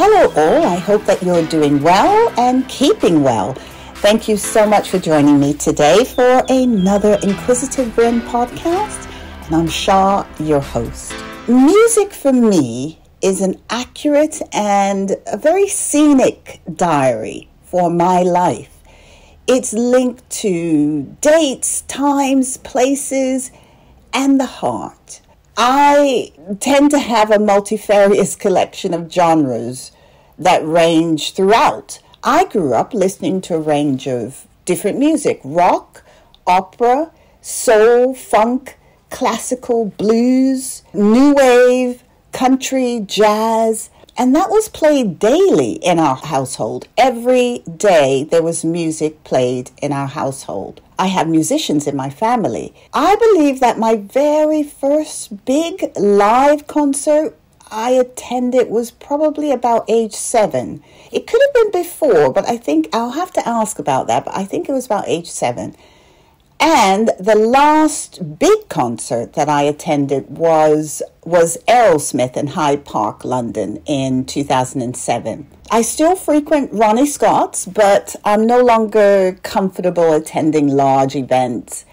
Hello, all. I hope that you're doing well and keeping well. Thank you so much for joining me today for another Inquisitive Wren podcast. And I'm Shah, your host. Music for me is an accurate and a very scenic diary for my life. It's linked to dates, times, places, and the heart. I tend to have a multifarious collection of genres that range throughout. I grew up listening to a range of different music rock, opera, soul, funk, classical, blues, new wave, country, jazz. And that was played daily in our household. Every day there was music played in our household. I have musicians in my family. I believe that my very first big live concert I attended was probably about age seven. It could have been before, but I think I'll have to ask about that. But I think it was about age seven. And the last big concert that I attended was was Aerosmith in Hyde Park, London in 2007. I still frequent Ronnie Scott's, but I'm no longer comfortable attending large events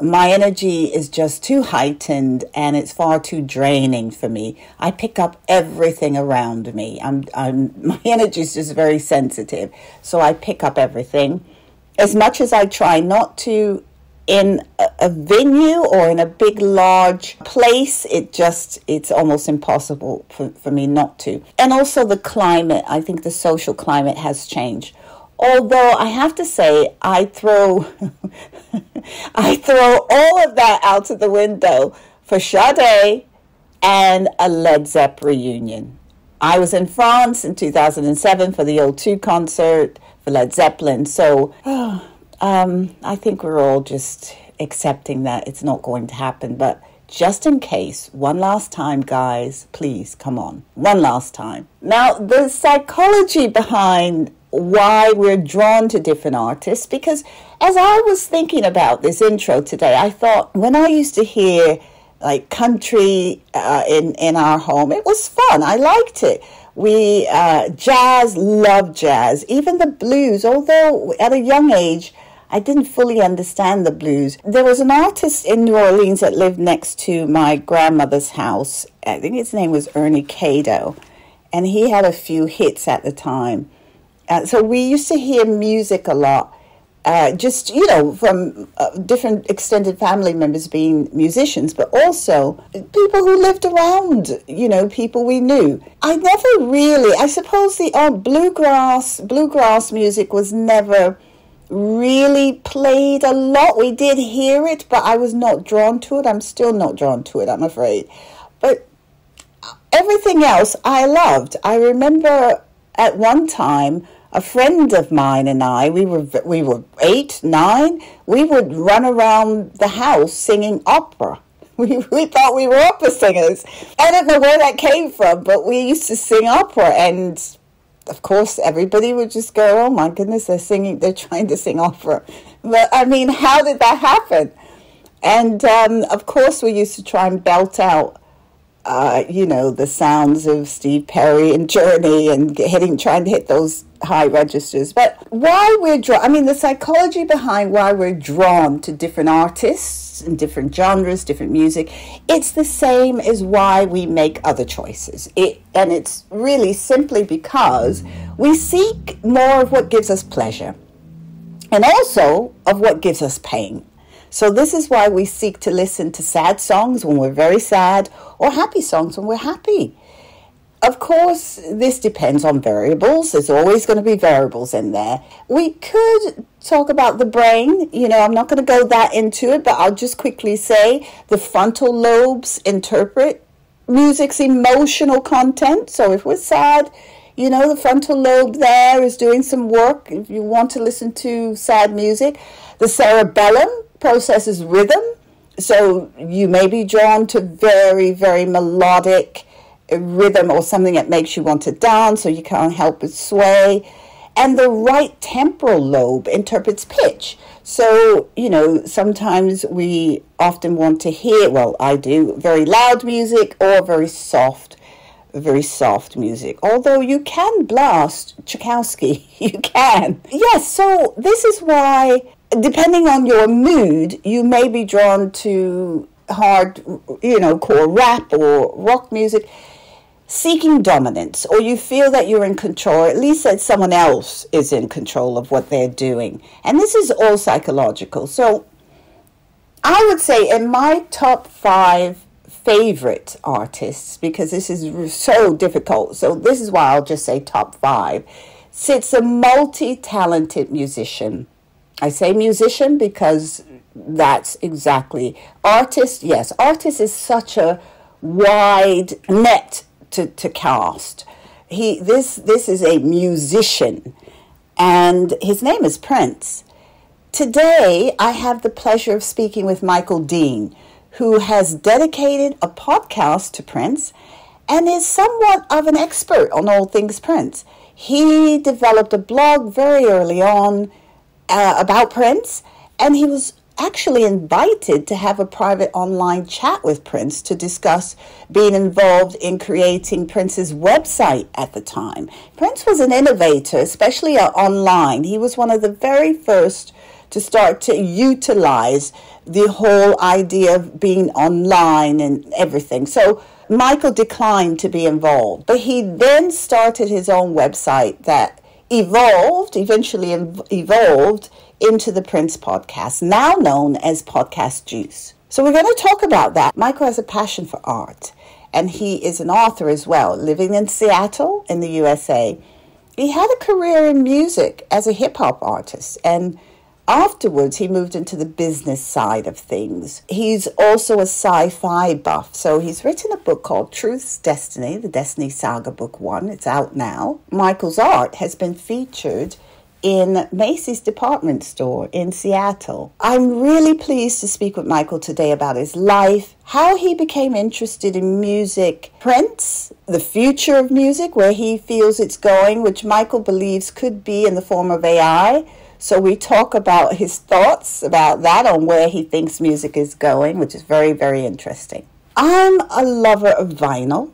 my energy is just too heightened and it's far too draining for me. I pick up everything around me. I'm, I'm, my energy is just very sensitive. So I pick up everything. As much as I try not to in a, venue or in a big, large place, it just, it's almost impossible for, for me not to. And also the climate, I think the social climate has changed. Although I have to say, I throw, I throw all of that out of the window for Sade and a Led Zeppelin reunion. I was in France in 2007 for the O2 concert for Led Zeppelin. So oh, um, I think we're all just accepting that it's not going to happen. But just in case, one last time, guys, please come on. One last time. Now, the psychology behind why we're drawn to different artists because as I was thinking about this intro today, I thought when I used to hear like country uh, in in our home, it was fun. I liked it. We uh, jazz, love jazz, even the blues. Although at a young age, I didn't fully understand the blues. There was an artist in New Orleans that lived next to my grandmother's house. I think his name was Ernie K-Doe, and he had a few hits at the time. Uh, so we used to hear music a lot. Uh, just you know from uh, different extended family members being musicians but also people who lived around you know people we knew i never really i suppose the uh, bluegrass bluegrass music was never really played a lot we did hear it but i was not drawn to it i'm still not drawn to it i'm afraid but everything else i loved i remember at one time a friend of mine and I, we were we were eight, nine. We would run around the house singing opera. We, we thought we were opera singers. I don't know where that came from, but we used to sing opera, and of course, everybody would just go, "Oh my goodness, they're singing! They're trying to sing opera." But I mean, how did that happen? And um, of course, we used to try and belt out uh, you know, the sounds of Steve Perry and Journey and hitting, trying to hit those high registers. But why we're drawn, I mean, the psychology behind why we're drawn to different artists and different genres, different music, it's the same as why we make other choices. It, and it's really simply because we seek more of what gives us pleasure and also of what gives us pain. So, this is why we seek to listen to sad songs when we're very sad or happy songs when we're happy. Of course, this depends on variables. There's always going to be variables in there. We could talk about the brain. You know, I'm not going to go that into it, but I'll just quickly say the frontal lobes interpret music's emotional content. So if we're sad, you know, the frontal lobe there is doing some work. If you want to listen to sad music, the cerebellum processes rhythm. So you may be drawn to very, very melodic rhythm or something that makes you want to dance or you can't help but sway. And the right temporal lobe interprets pitch. So, you know, sometimes we often want to hear, well, I do, very loud music or very soft very soft music. Although you can blast Tchaikovsky, you can. Yes, so this is why, depending on your mood, you may be drawn to hard, you know, core rap or rock music, seeking dominance, or you feel that you're in control, or at least that someone else is in control of what they're doing. And this is all psychological. So I would say in my top five favorite artists, because this is so difficult, so this is why I'll just say top five, sits a multi talented musician. I say musician because that's exactly artist. Yes, artist is such a wide net to, to cast. He this this is a musician, and his name is Prince. Today, I have the pleasure of speaking with Michael Dean, who has dedicated a podcast to Prince and is somewhat of an expert on all things Prince. He developed a blog very early on uh, about Prince, and he was actually invited to have a private online chat with Prince to discuss being involved in creating Prince's website at the time. Prince was an innovator, especially uh, online. He was one of the very first to start to utilize the whole idea of being online and everything. So Michael declined to be involved, but he then started his own website that evolved, eventually evolved into the Prince podcast, now known as Podcast Juice. So we're going to talk about that. Michael has a passion for art, and he is an author as well, living in Seattle in the USA. He had a career in music as a hip hop artist, and Afterwards, he moved into the business side of things. He's also a sci fi buff. So he's written a book called Truth's Destiny, the Destiny Saga Book One. It's out now. Michael's art has been featured in Macy's department store in Seattle. I'm really pleased to speak with Michael today about his life, how he became interested in music, Prince, the future of music, where he feels it's going, which Michael believes could be in the form of AI so we talk about his thoughts about that on where he thinks music is going, which is very, very interesting. I'm a lover of vinyl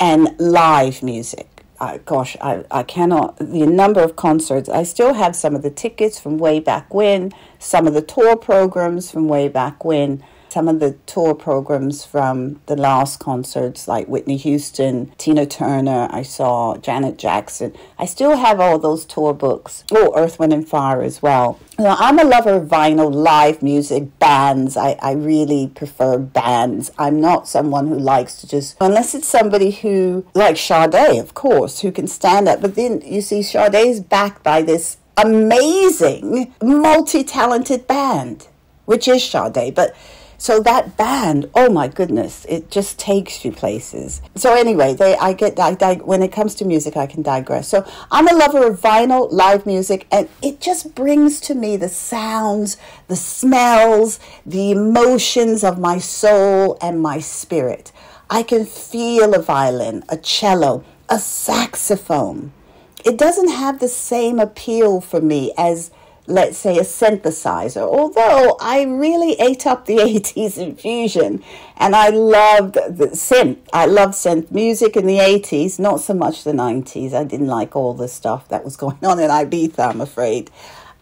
and live music. Gosh, I, I cannot, the number of concerts, I still have some of the tickets from way back when, some of the tour programs from way back when some of the tour programs from the last concerts, like Whitney Houston, Tina Turner, I saw Janet Jackson. I still have all those tour books. Oh, Earth, Wind, and Fire as well. Now, I'm a lover of vinyl, live music, bands. I, I really prefer bands. I'm not someone who likes to just, unless it's somebody who, like Sade, of course, who can stand up. But then you see, Sade is backed by this amazing, multi talented band, which is Sade. But so that band, oh my goodness, it just takes you places. So anyway, they, I get, I, when it comes to music, I can digress. So I'm a lover of vinyl, live music, and it just brings to me the sounds, the smells, the emotions of my soul and my spirit. I can feel a violin, a cello, a saxophone. It doesn't have the same appeal for me as let's say, a synthesizer. Although I really ate up the 80s infusion and I loved the synth. I loved synth music in the 80s, not so much the 90s. I didn't like all the stuff that was going on in Ibiza, I'm afraid.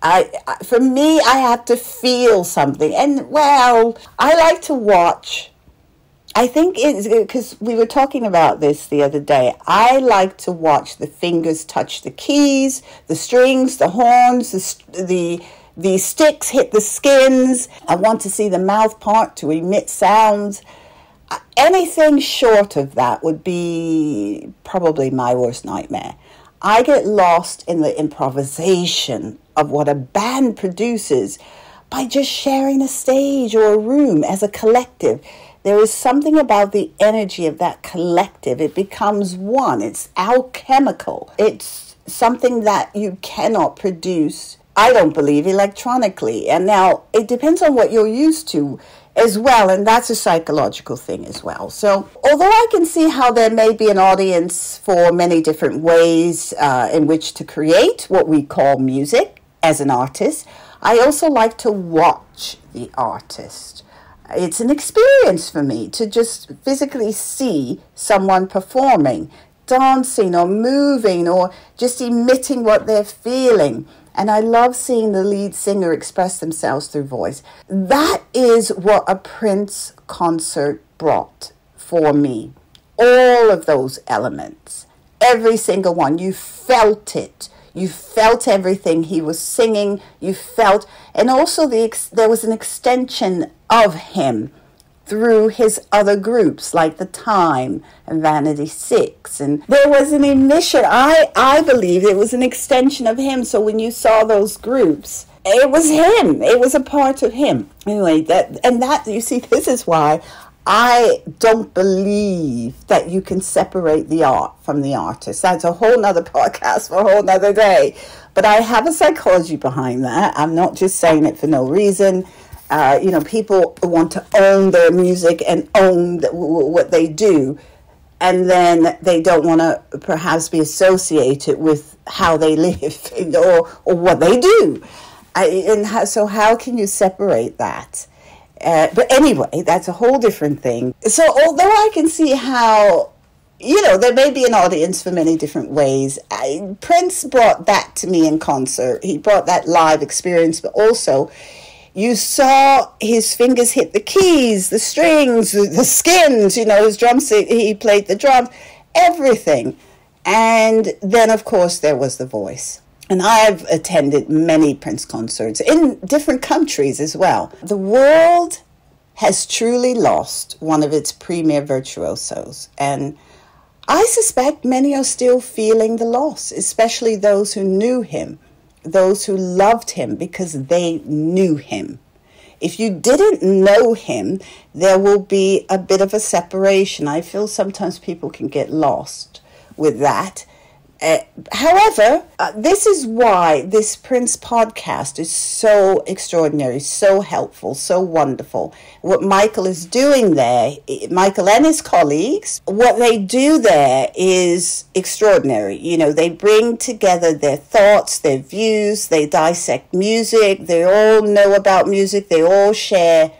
I, for me, I had to feel something. And well, I like to watch I think it's because we were talking about this the other day. I like to watch the fingers touch the keys, the strings, the horns, the, the the sticks hit the skins. I want to see the mouth part to emit sounds. Uh, anything short of that would be probably my worst nightmare. I get lost in the improvisation of what a band produces by just sharing a stage or a room as a collective. There is something about the energy of that collective. It becomes one. It's alchemical. It's something that you cannot produce, I don't believe, electronically. And now it depends on what you're used to as well, and that's a psychological thing as well. So, although I can see how there may be an audience for many different ways uh, in which to create what we call music as an artist, I also like to watch the artist it's an experience for me to just physically see someone performing, dancing or moving or just emitting what they're feeling. And I love seeing the lead singer express themselves through voice. That is what a Prince concert brought for me. All of those elements, every single one, you felt it. You felt everything he was singing. You felt, and also the there was an extension of him through his other groups like the Time and Vanity Six, and there was an emission. I I believe it was an extension of him. So when you saw those groups, it was him. It was a part of him. Anyway, that and that you see, this is why I don't believe that you can separate the art from the artist. That's a whole nother podcast for a whole nother day. But I have a psychology behind that. I'm not just saying it for no reason. Uh, you know, people want to own their music and own the, what they do, and then they don't want to perhaps be associated with how they live or, or what they do. I, and how, so, how can you separate that? Uh, but anyway, that's a whole different thing. So, although I can see how, you know, there may be an audience for many different ways, I, Prince brought that to me in concert. He brought that live experience, but also you saw his fingers hit the keys, the strings, the skins, you know, his drumstick, he played the drums, everything. And then, of course, there was the voice. And I've attended many Prince concerts in different countries as well. The world has truly lost one of its premier virtuosos. And I suspect many are still feeling the loss, especially those who knew him, those who loved him because they knew him. If you didn't know him, there will be a bit of a separation. I feel sometimes people can get lost with that uh, however, uh, this is why this Prince podcast is so extraordinary, so helpful, so wonderful. What Michael is doing there, Michael and his colleagues, what they do there is extraordinary. You know, they bring together their thoughts, their views, they dissect music, they all know about music, they all share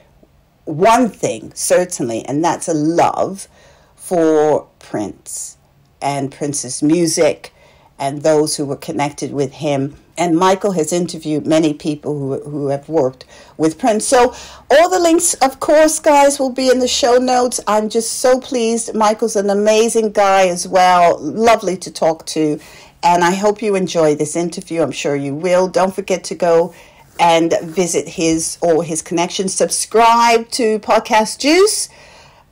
one thing, certainly, and that's a love for Prince and Prince's music and those who were connected with him. And Michael has interviewed many people who, who have worked with Prince. So, all the links, of course, guys, will be in the show notes. I'm just so pleased. Michael's an amazing guy as well, lovely to talk to. And I hope you enjoy this interview. I'm sure you will. Don't forget to go and visit his or his connections. Subscribe to Podcast Juice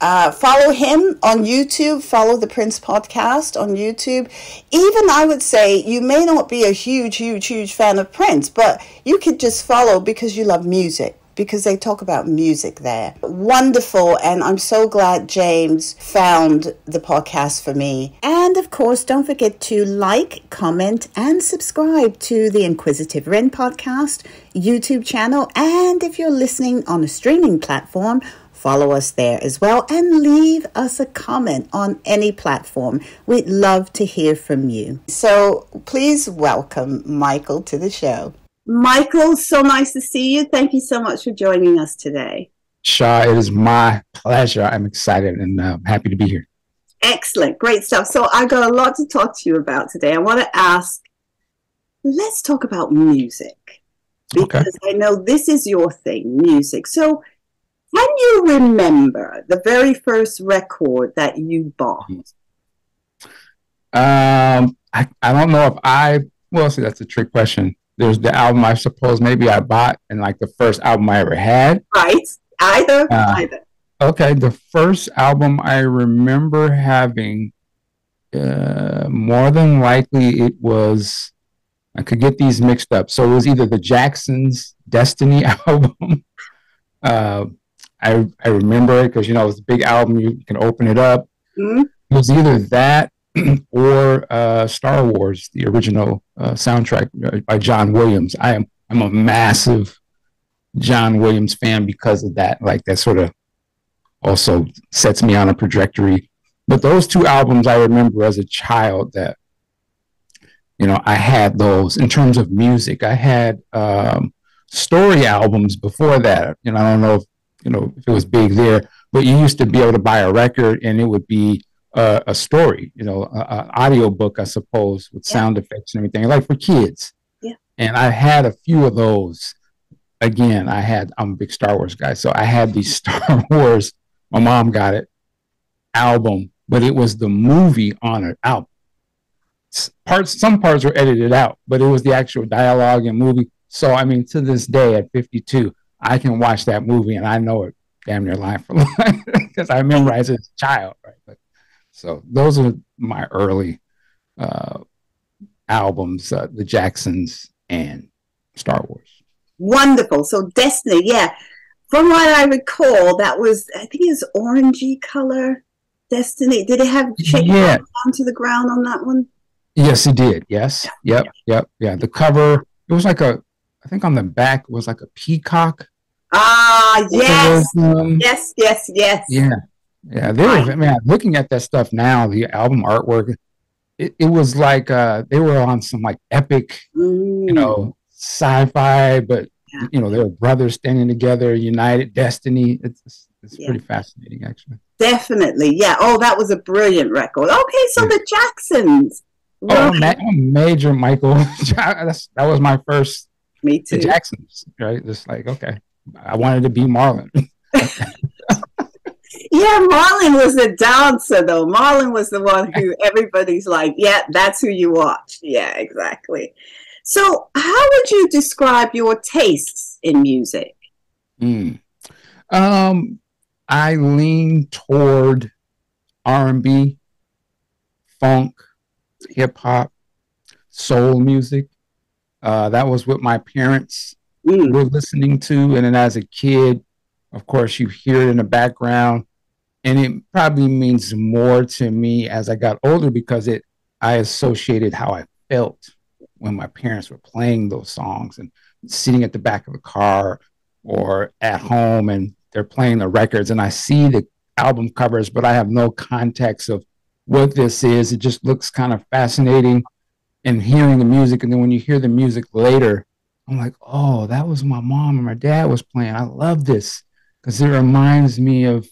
uh, follow him on YouTube. Follow the Prince Podcast on YouTube. Even I would say you may not be a huge, huge, huge fan of Prince, but you could just follow because you love music because they talk about music there. Wonderful. And I'm so glad James found the podcast for me. And of course, don't forget to like, comment, and subscribe to the Inquisitive Wren podcast YouTube channel. And if you're listening on a streaming platform, follow us there as well and leave us a comment on any platform. We'd love to hear from you. So please welcome Michael to the show. Michael, so nice to see you. Thank you so much for joining us today. Shah, it is my pleasure. I'm excited and uh, happy to be here. Excellent. Great stuff. So I got a lot to talk to you about today. I want to ask, let's talk about music because okay. I know this is your thing, music. So can you remember the very first record that you bought? Um, I, I don't know if I, well, see, that's a trick question. There's the album I suppose maybe I bought and like the first album I ever had. Right. Either. Uh, either. Okay. The first album I remember having, uh, more than likely it was, I could get these mixed up. So it was either the Jacksons Destiny album. Uh, I I remember it because you know it's a big album. You can open it up. Mm-hmm. It was either that or uh, Star Wars, the original uh, soundtrack uh, by John Williams. I am I'm a massive John Williams fan because of that. Like that sort of also sets me on a trajectory. But those two albums I remember as a child that you know I had those in terms of music. I had um, story albums before that. You know I don't know if you know, if it was big there. But you used to be able to buy a record and it would be uh, a story, you know, an audio book, I suppose, with yeah. sound effects and everything, like for kids. Yeah. And I had a few of those. Again, I had, I'm a big Star Wars guy. So I had these Star Wars, my mom got it, album, but it was the movie on an album. Parts, some parts were edited out, but it was the actual dialogue and movie. So, I mean, to this day at 52, I can watch that movie and I know it damn near line for line because I memorized it as a child, right? But, so those are my early uh, albums, uh, the Jacksons and Star Wars. Wonderful. So Destiny, yeah. From what I recall, that was I think it was orangey color. Destiny. Did it have shake yeah. onto the ground on that one? Yes, it did. Yes. Yeah. Yep. Yep. Yeah. The cover. It was like a. I think on the back was like a peacock Ah, yes, um, yes, yes, yes. Yeah, yeah. There were. I mean, looking at that stuff now, the album artwork, it, it was like uh, they were on some like epic, mm. you know, sci-fi, but yeah. you know, they were brothers standing together, united destiny. It's it's yeah. pretty fascinating, actually. Definitely, yeah. Oh, that was a brilliant record. Okay, so yeah. the Jacksons. Oh, ma- major Michael. that was my first. Me too. The Jacksons, right? Just like okay. I wanted to be Marlon. yeah, Marlon was the dancer though. Marlon was the one who everybody's like, yeah, that's who you watch. Yeah, exactly. So, how would you describe your tastes in music? Mm. Um, I lean toward R and B, funk, hip hop, soul music. Uh, that was what my parents mm. we're listening to. And then as a kid, of course, you hear it in the background. And it probably means more to me as I got older because it I associated how I felt when my parents were playing those songs and sitting at the back of the car or at home and they're playing the records and I see the album covers, but I have no context of what this is. It just looks kind of fascinating and hearing the music. And then when you hear the music later, I'm like, oh, that was my mom and my dad was playing. I love this because it reminds me of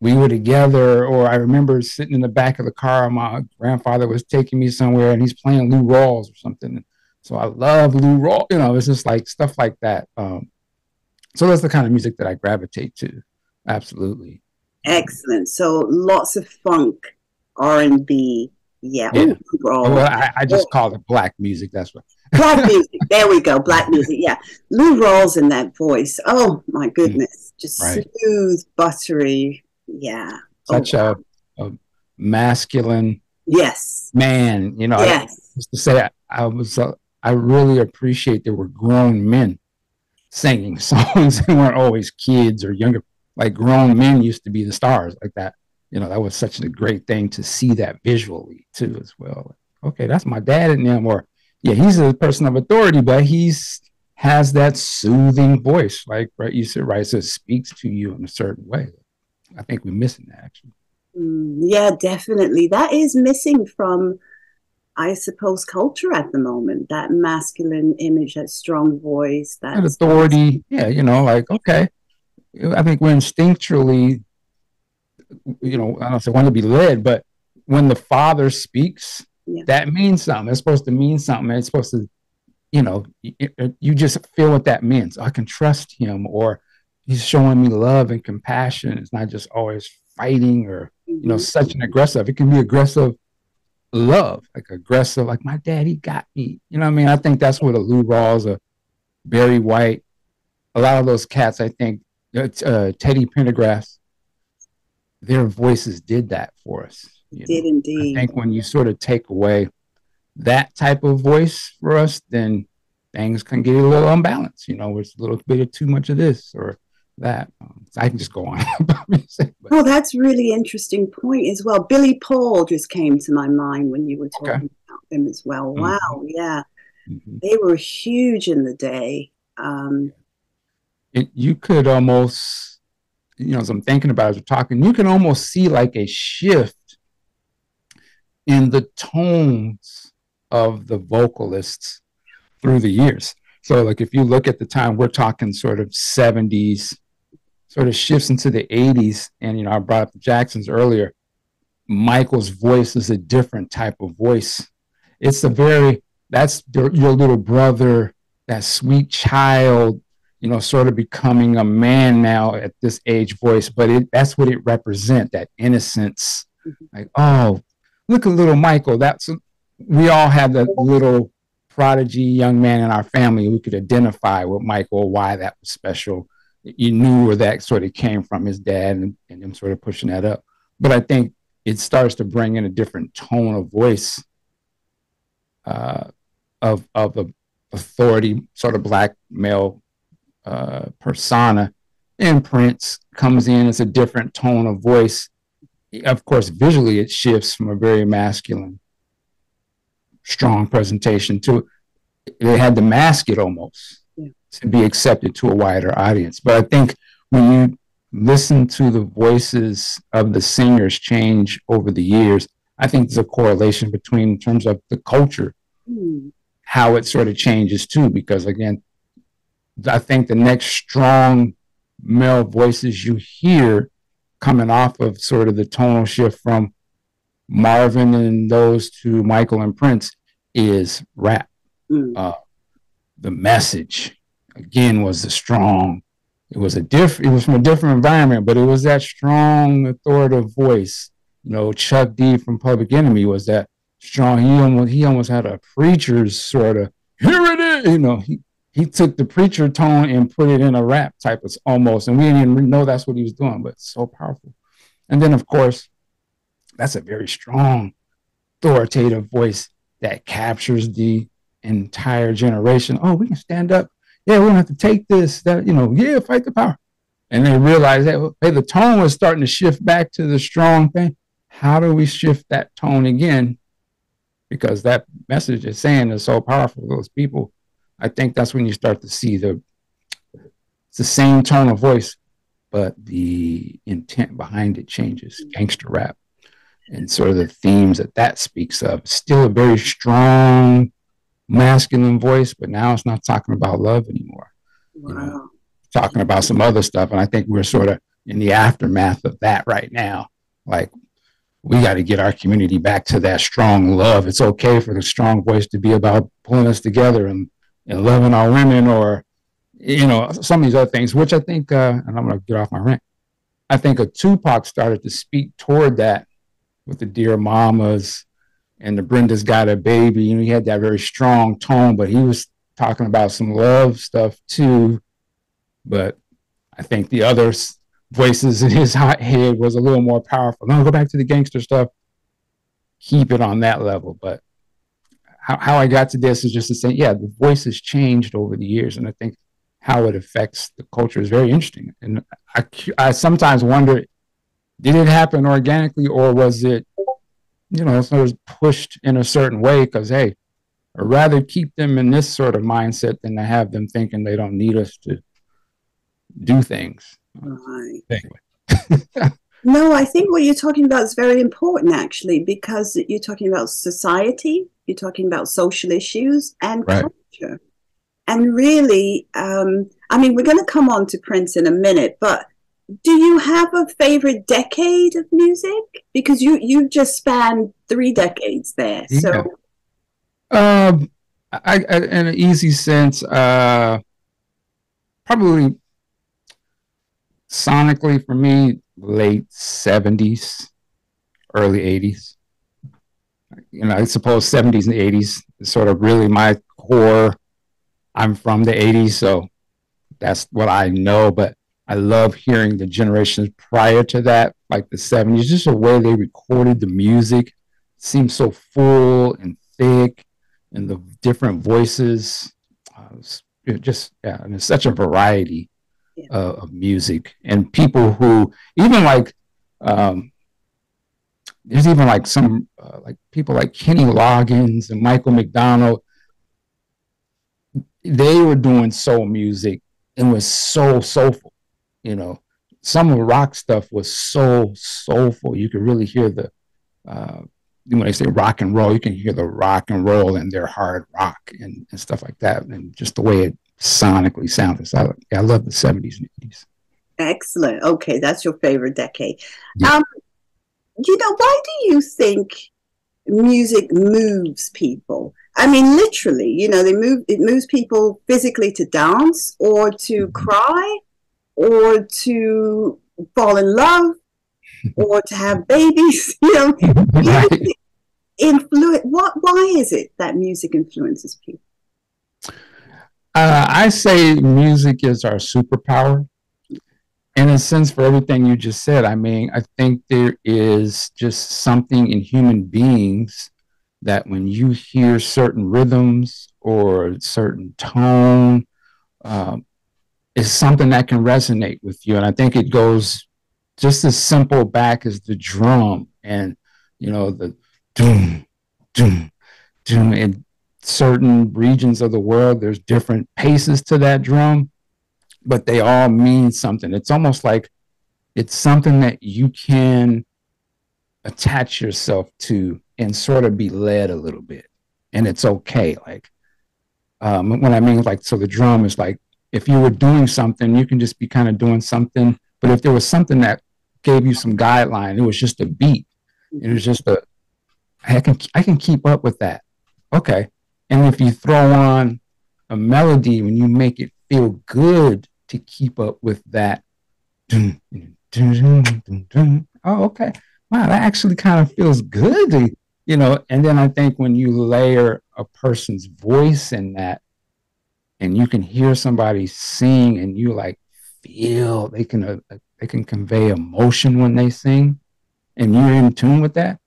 we were together, or I remember sitting in the back of the car. My grandfather was taking me somewhere and he's playing Lou Rawls or something. So I love Lou Rawls. You know, it's just like stuff like that. Um, so that's the kind of music that I gravitate to. Absolutely. Excellent. So lots of funk, R and B. Yeah. yeah. Well, I, I, just oh. call it black music. That's what black music. There we go. Black music. Yeah. Lou Rawls in that voice. Oh my goodness. Just right. smooth, buttery. Yeah. Such oh, a, a, masculine yes man. You know, yes. I, just to say I, I was uh, I really appreciate there were grown men singing songs and weren't always kids or younger. Like grown men used to be the stars like that. You know, that was such a great thing to see that visually too as well. Okay, that's my dad and them, or yeah, he's a person of authority, but he's has that soothing voice, like right you said, right? So it speaks to you in a certain way. I think we're missing that actually. Mm, yeah, definitely. That is missing from, I suppose, culture at the moment. That masculine image, that strong voice, that authority. Yeah, you know, like okay, I think we're instinctually, you know, I don't say want to be led, but when the father speaks, yeah. that means something. It's supposed to mean something. It's supposed to, you know, you just feel what that means. I can trust him, or he's showing me love and compassion. It's not just always fighting or, mm-hmm. you know, mm-hmm. such an aggressive. It can be aggressive love, like aggressive, like my daddy got me. You know what I mean? I think that's what a Lou Rawls, a Barry White, a lot of those cats, I think, uh, Teddy Pendergrass, their voices did that for us. You did know? indeed. I think when you sort of take away that type of voice for us, then things can get a little unbalanced. You know, it's a little bit of too much of this or that. Um, I can just go on. Well, that's really interesting point as well. Billy Paul just came to my mind when you were talking okay. about them as well. Mm-hmm. Wow, yeah, mm-hmm. they were huge in the day. Um, it, you could almost, you know, as I'm thinking about as we're talking, you can almost see like a shift in the tones of the vocalists through the years. So, like, if you look at the time, we're talking sort of 70s, sort of shifts into the 80s, and you know, I brought up the Jacksons earlier. Michael's voice is a different type of voice. It's a very that's your little brother, that sweet child, you know, sort of becoming a man now at this age voice, but it that's what it represents, that innocence. Mm-hmm. Like, oh, look at little Michael. That's we all have that little prodigy young man in our family. We could identify with Michael, why that was special. You knew where that sort of came from, his dad, and, and him sort of pushing that up. But I think it starts to bring in a different tone of voice uh, of of a authority, sort of black male uh, persona. And Prince comes in as a different tone of voice. Of course, visually it shifts from a very masculine strong presentation to they had to mask it almost yeah. to be accepted to a wider audience. But I think when you listen to the voices of the singers change over the years, I think there's a correlation between in terms of the culture, mm. how it sort of changes too. Because again, I think the next strong male voices you hear coming off of sort of the tonal shift from Marvin and those to Michael and Prince is rap. Mm. Uh, the message again was the strong. It was a different. It was from a different environment, but it was that strong, authoritative voice. You know, Chuck D from Public Enemy was that strong. He almost he almost had a preacher's sort of here it is. You know, he he took the preacher tone and put it in a rap type of almost, and we didn't even know that's what he was doing, but so powerful. And then, of course, that's a very strong, authoritative voice that captures the entire generation. Oh, we can stand up. Yeah, we're gonna have to take this. That you know, yeah, fight the power. And they realize that hey, the tone was starting to shift back to the strong thing. How do we shift that tone again? Because that message is saying is so powerful. Those people, I think that's when you start to see the it's the same tone of voice, but the intent behind it changes. Gangster rap and sort of the themes that that speaks of. Still a very strong masculine voice, but now it's not talking about love anymore. Wow. You know, talking about some other stuff. And I think we're sort of in the aftermath of that right now. Like, we got to get our community back to that strong love. It's okay for the strong voice to be about pulling us together and, and loving our women or, you know, some of these other things, which I think, uh, and I'm going to get off my rant. I think a Tupac started to speak toward that with the Dear Mamas and the Brenda's Got a Baby. You know, he had that very strong tone, but he was talking about some love stuff too. But I think the other voices in his hot head was a little more powerful. No, go back to the gangster stuff. Keep it on that level. But how, how I got to this is just to say, yeah, the voices changed over the years. And I think how it affects the culture is very interesting. And I, I sometimes wonder did it happen organically or was it you know sort of pushed in a certain way because hey i'd rather keep them in this sort of mindset than to have them thinking they don't need us to do things right. anyway no i think what you're talking about is very important actually because you're talking about society you're talking about social issues and right. culture and really um, i mean we're going to come on to prince in a minute but do you have a favorite decade of music? Because you you've just spanned three decades there. So, yeah. um, I, I, in an easy sense, uh, probably sonically for me, late seventies, early eighties. You know, I suppose seventies and eighties is sort of really my core. I'm from the eighties, so that's what I know. But I love hearing the generations prior to that, like the 70s, just the way they recorded the music seems so full and thick and the different voices. Uh, just, yeah, I mean, such a variety. Uh, of music and people who, even like, um, there's even like some uh, like people like Kenny Loggins and Michael McDonald. They were doing soul music and was so soulful you know, some of the rock stuff was so soulful. You could really hear the, uh, when they say rock and roll, you can hear the rock and roll and their hard rock and, and stuff like that. And just the way it sonically sounded. So I, I love the 70s and 80s. Excellent. Okay, that's your favorite decade. Yeah. Um, you know, why do you think music moves people? I mean, literally, you know, they move. It moves people physically to dance, or to mm-hmm. cry, or to fall in love, or to have babies. You know, right. influence. What? Why is it that music influences people? Uh, I say music is our superpower. In a sense, for everything you just said, I mean, I think there is just something in human beings that when you hear certain rhythms or certain tone, um, is something that can resonate with you. And I think it goes just as simple back as the drum and, you know, the doom, doom, doom. And certain regions of the world, there's different paces to that drum, but they all mean something. It's almost like it's something that you can attach yourself to and sort of be led a little bit. And it's okay. Like, um, when I mean like, so the drum is like, if you were doing something, you can just be kind of doing something. But if there was something that gave you some guideline, it was just a beat. It was just a, I can, I can keep up with that. Okay. And if you throw on a melody, when you make it feel good to keep up with that, oh, okay. Wow, that actually kind of feels good. You know, and then I think when you layer a person's voice in that, and you can hear somebody sing, and you like feel they can uh, they can convey emotion when they sing, and you're in tune with that.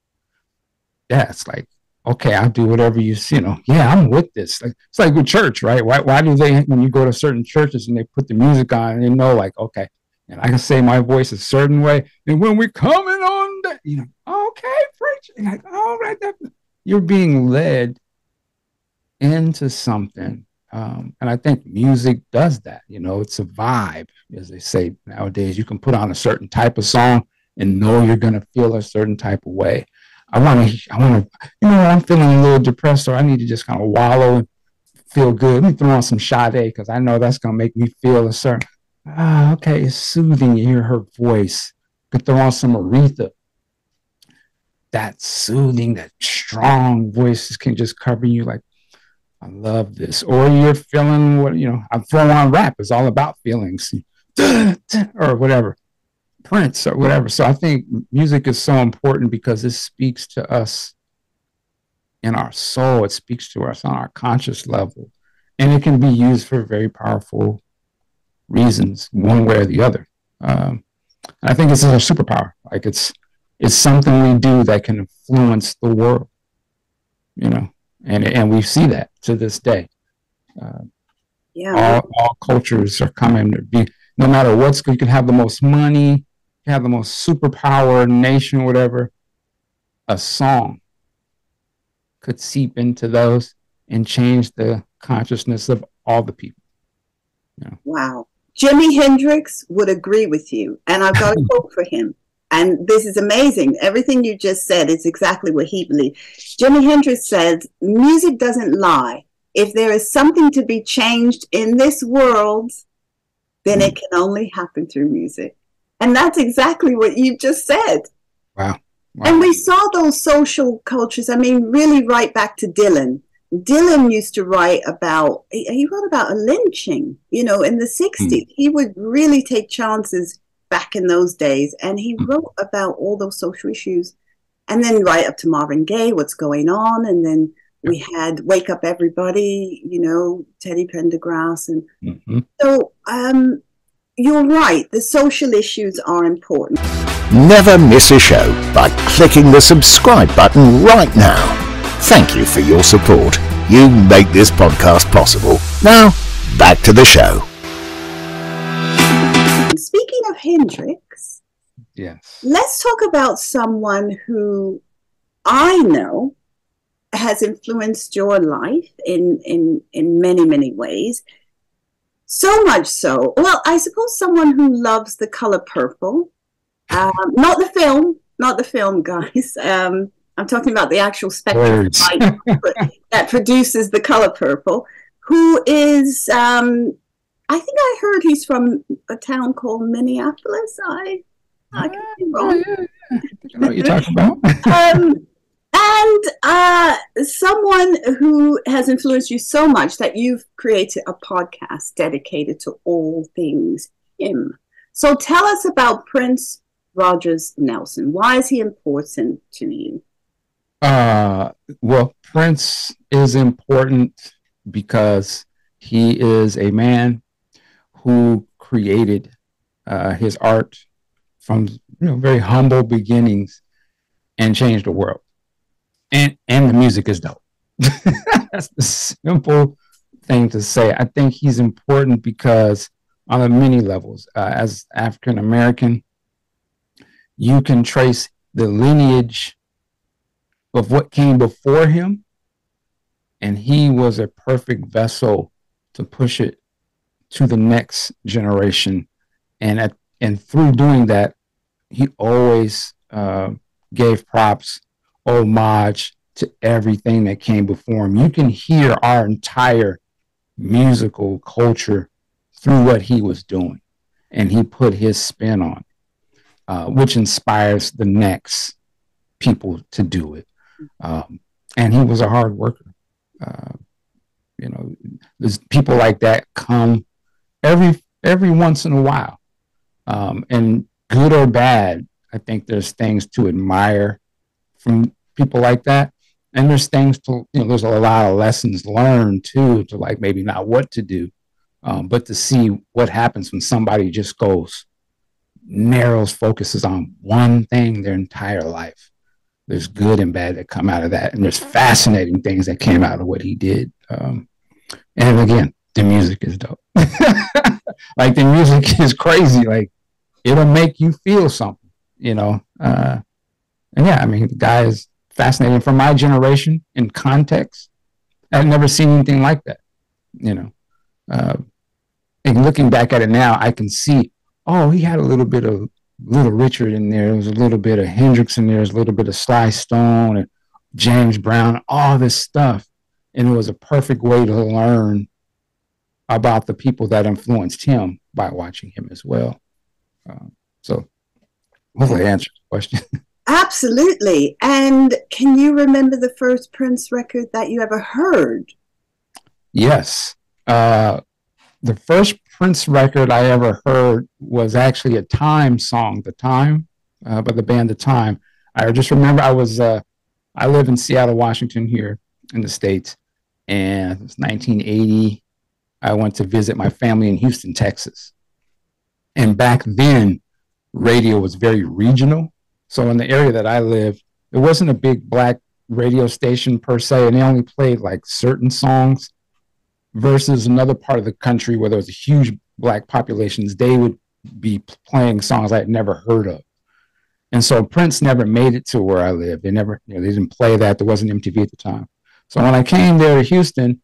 It's like okay, I'll do whatever you see, you know. Yeah, I'm with this. Like, it's like with church, right? Why why do they when you go to certain churches and they put the music on and they know like okay, and I can say my voice a certain way, and when we're coming on, the, you know, okay, preach, and like all right, that, you're being led into something. Um, and I think music does that. You know, it's a vibe, as they say nowadays. You can put on a certain type of song and know you're going to feel a certain type of way. I want to, I want to, you know, I'm feeling a little depressed, or I need to just kind of wallow and feel good. Let me throw on some Sade because I know that's going to make me feel a certain. Ah, okay, it's soothing. You hear her voice. Could throw on some Aretha. That soothing, that strong voice can just cover you like, I love this. Or you're feeling what, you know, I'm throwing on rap. It's all about feelings or whatever. Prince or whatever. So I think music is so important because it speaks to us in our soul. It speaks to us on our conscious level, and it can be used for very powerful reasons, one way or the other. Um, I think it's a superpower. Like it's it's something we do that can influence the world. You know, and and we see that to this day. Uh, yeah. All, all cultures are coming to be no matter what's you can have the most money have the most superpower nation, or whatever, a song could seep into those and change the consciousness of all the people. Yeah. Wow. Jimi Hendrix would agree with you. And I've got a quote for him. And this is amazing. Everything you just said is exactly what he believed. Jimi Hendrix says, music doesn't lie. If there is something to be changed in this world, then mm. it can only happen through music. And that's exactly what you just said. Wow. wow. And we saw those social cultures. I mean, really, right back to Dylan. Dylan used to write about, he wrote about a lynching, you know, in the 60s. Mm. He would really take chances back in those days. And he mm. wrote about all those social issues. And then right up to Marvin Gaye, what's going on. And then we had Wake Up Everybody, you know, Teddy Pendergrass. And mm-hmm. so um, you're right, the social issues are important. Never miss a show by clicking the subscribe button right now. Thank you for your support. You make this podcast possible. Now, back to the show. Speaking of Hendrix, yes. let's talk about someone who I know has influenced your life in, in, in many, many ways. So much so. Well, I suppose someone who loves the color purple, um, not the film, not the film, guys. Um, I'm talking about the actual spectrum that produces the color purple, who is um, I think I heard he's from a town called Minneapolis. I, I could be wrong. Yeah, yeah. I know what you're talking about. and uh, someone who has influenced you so much that you've created a podcast dedicated to all things him. So tell us about Prince Rogers Nelson. Why is he important to you? Uh, well, Prince is important because he is a man who created uh, his art from you know very humble beginnings and changed the world. And and the music is dope. That's the simple thing to say. I think he's important because on many levels, uh, as African American, you can trace the lineage of what came before him, and he was a perfect vessel to push it to the next generation. And at, and through doing that, he always uh, gave props, homage to everything that came before him. You can hear our entire musical culture through what he was doing, and he put his spin on, uh, which inspires the next people to do it. Um, and he was a hard worker. Uh, you know, there's people like that come every every once in a while. Um, and good or bad, I think there's things to admire from people like that. And there's things to, you know, there's a lot of lessons learned too, to like maybe not what to do, um, but to see what happens when somebody just goes, narrows, focuses on one thing their entire life. There's good and bad that come out of that. And there's fascinating things that came out of what he did. Um, and again, the music is dope. like the music is crazy. Like it'll make you feel something, you know. Uh, and yeah, I mean, the guy is fascinating for my generation in context. I've never seen anything like that, you know. Uh, and looking back at it now, I can see, oh, he had a little bit of Little Richard in there. There was a little bit of Hendrix in there. There was a little bit of Sly Stone and James Brown, all this stuff. And it was a perfect way to learn about the people that influenced him by watching him as well. Uh, so hopefully I answered the question. Absolutely. And can you remember the first Prince record that you ever heard? Yes. Uh, the first Prince record I ever heard was actually a Time song, The Time, uh, by the band The Time. I just remember I was, uh, I live in Seattle, Washington, here in the States, and it was 1980. I went to visit my family in Houston, Texas. And back then, radio was very regional. So in the area that I lived, it wasn't a big black radio station per se, and they only played like certain songs versus another part of the country where there was a huge black populations, they would be playing songs I had never heard of. And so Prince never made it to where I lived. They never, you know, they didn't play that. There wasn't MTV at the time. So when I came there to Houston,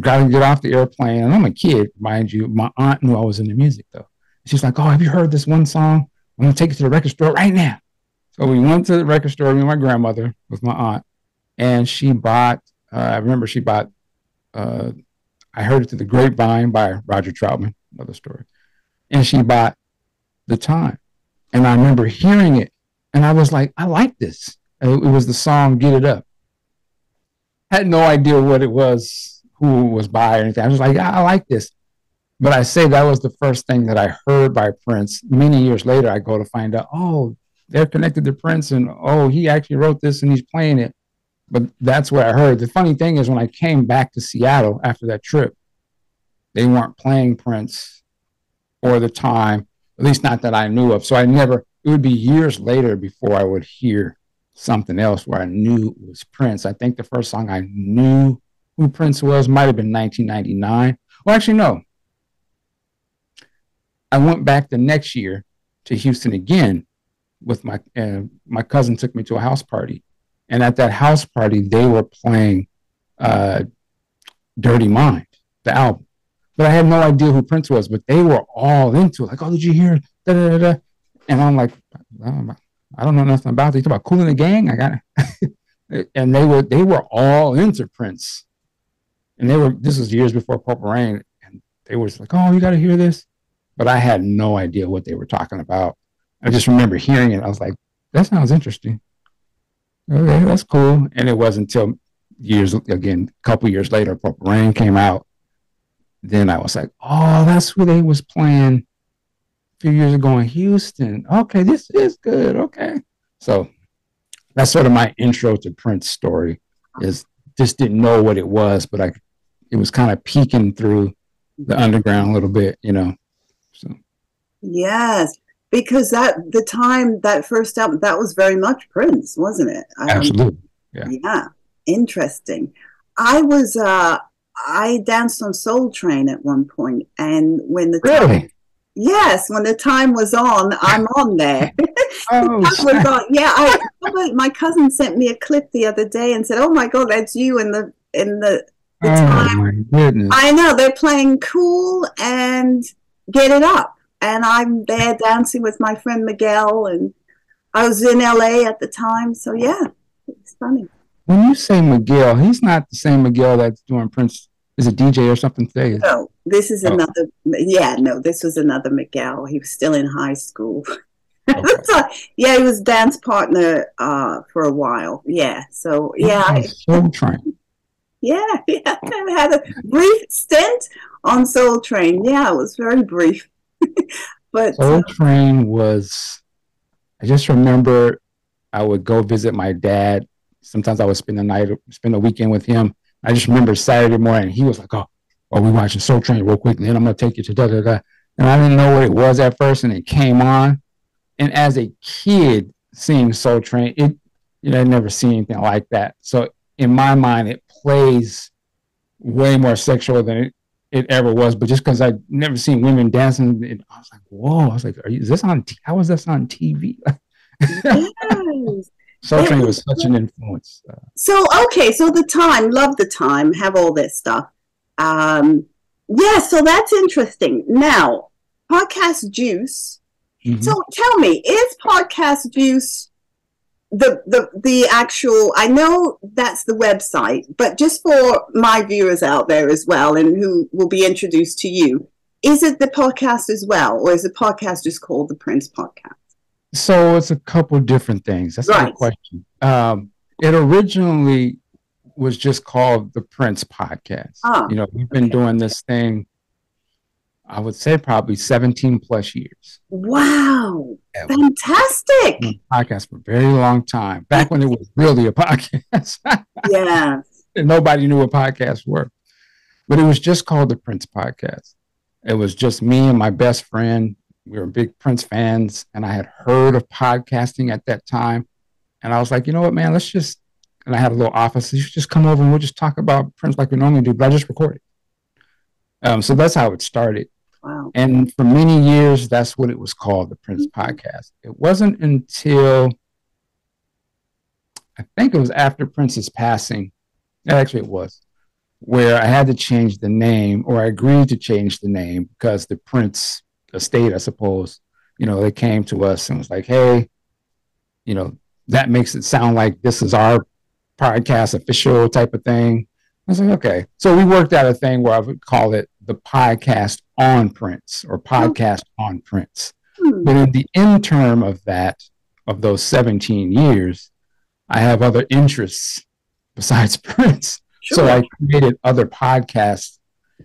got to get off the airplane. And I'm a kid, mind you. My aunt knew I was into music though. She's like, "Oh, have you heard this one song? I'm gonna take you to the record store right now." So we went to the record store. with my grandmother with my aunt, and she bought. Uh, I remember she bought. Uh, I heard it through the grapevine by Roger Troutman, another story, and she bought the time, and I remember hearing it, and I was like, "I like this." It, was the song "Get It Up." Had no idea what it was who was by or anything. I was like, I like this. But I say that was the first thing that I heard by Prince. Many years later, I go to find out, oh, they're connected to Prince, and oh, he actually wrote this and he's playing it. But that's what I heard. The funny thing is, when I came back to Seattle after that trip, they weren't playing Prince or the time, at least not that I knew of. So I never, it would be years later before I would hear something else where I knew it was Prince. I think the first song I knew who Prince was might have been 1999. Well, actually, no. I went back the next year to Houston again with my uh, my cousin took me to a house party, and at that house party they were playing uh, "Dirty Mind," the album. But I had no idea who Prince was. But they were all into it. Like, oh, did you hear? Da, da, da, and I'm like, I don't know nothing about it. You talk about Kool and the Gang. I got and they were they were all into Prince and they were this was years before Purple Rain, and they was like, "Oh, you got to hear this," but I had no idea what they were talking about. I just remember hearing it. I was like, "That sounds interesting." Okay, that's cool. And it wasn't until years again, a couple years later, Purple Rain came out. Then I was like, "Oh, that's who they was playing a few years ago in Houston." Okay, this is good. Okay, so that's sort of my intro to Prince story. Is just didn't know what it was, but I it was kind of peeking through the underground a little bit, you know. So yes, because that the time that first album that was very much Prince, wasn't it? Um, Absolutely. Yeah. Yeah. Interesting. I was uh I danced on Soul Train at one point, and when the really. Time, yes, when the time was on, I'm on there. oh, on, yeah, I, my cousin sent me a clip the other day and said, "Oh my God, that's you in the in the the oh, time. my goodness. I know they're playing cool and get it up, and I'm there dancing with my friend Miguel, and I was in LA at the time, so yeah, it's funny. When you say Miguel, he's not the same Miguel that's doing Prince. Is a DJ or something today? No, this is oh. another. Yeah, no, this was another Miguel. He was still in high school. Okay. so, yeah, he was dance partner uh, for a while. Yeah, so yeah, Soul Train. Yeah, yeah, I had a brief stint on Soul Train. Yeah, it was very brief. but Soul uh, Train was. I just remember I would go visit my dad. Sometimes I would spend the night, spend the weekend with him. I just remember Saturday morning, he was like, "Oh, oh, we watching Soul Train real quick, and then I'm gonna take you to da da da." And I didn't know what it was at first, and it came on. And as a kid seeing Soul Train, it you know, I never seen anything like that. So in my mind, it plays way more sexual than it, it ever was. But just because I'd never seen women dancing, it, I was like, whoa! I was like, you, is this on? T- how is this on TV? yes. Soul Train was such an influence. Uh, so okay, so the time, love the time, have all this stuff. Um, yeah, so that's interesting. Now, podcast juice. Mm-hmm. So tell me, is podcast juice the the the actual I know that's the website, but just for my viewers out there as well and who will be introduced to you, is it the podcast as well, or is the podcast just called the Prince Podcast? So it's a couple different things. That's right. a good question. Um, it originally was just called the Prince Podcast. Ah, you know, we've been okay. doing this thing I would say probably 17 plus years. Wow. Fantastic. Podcast for a very long time. Back when it was really a podcast. yeah. and nobody knew what podcasts were. But it was just called the Prince Podcast. It was just me and my best friend. We were big Prince fans, and I had heard of podcasting at that time. And I was like, you know what, man, let's just, and I had a little office. You should just come over and we'll just talk about Prince like we normally do, but I just recorded. Um, so that's how it started. Wow. And for many years, that's what it was called, the Prince mm-hmm. Podcast. It wasn't until I think it was after Prince's passing. Actually, it was where I had to change the name, or I agreed to change the name because the Prince estate, I suppose, you know, they came to us and was like, "Hey, you know, that makes it sound like this is our podcast official type of thing." I was like, "Okay." So we worked out a thing where I would call it the podcast on Prince or podcast on Prince. Hmm. But in the interim of that, of those 17 years, I have other interests besides Prince. Sure. So I created other podcasts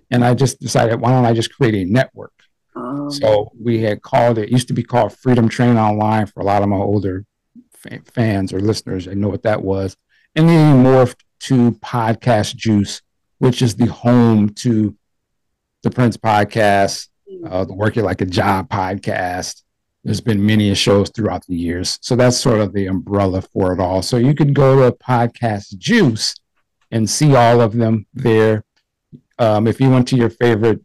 and I just decided, why don't I just create a network? Um, so we had called it, it used to be called Freedom Train Online for a lot of my older f- fans or listeners. I know what that was. And then morphed to Podcast Juice, which is the home to the Prince podcast, uh, the Work It Like a Job podcast. There's been many shows throughout the years. So that's sort of the umbrella for it all. So you could go to Podcast Juice and see all of them there. Um, if you went to your favorite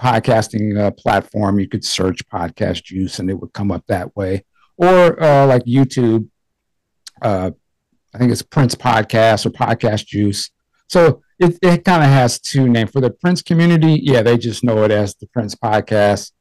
podcasting uh, platform, you could search Podcast Juice and it would come up that way. Or uh, like YouTube, uh, I think it's Prince Podcast or Podcast Juice. So it, it kind of has two names for the Prince community. Yeah, they just know it as the Prince Podcast,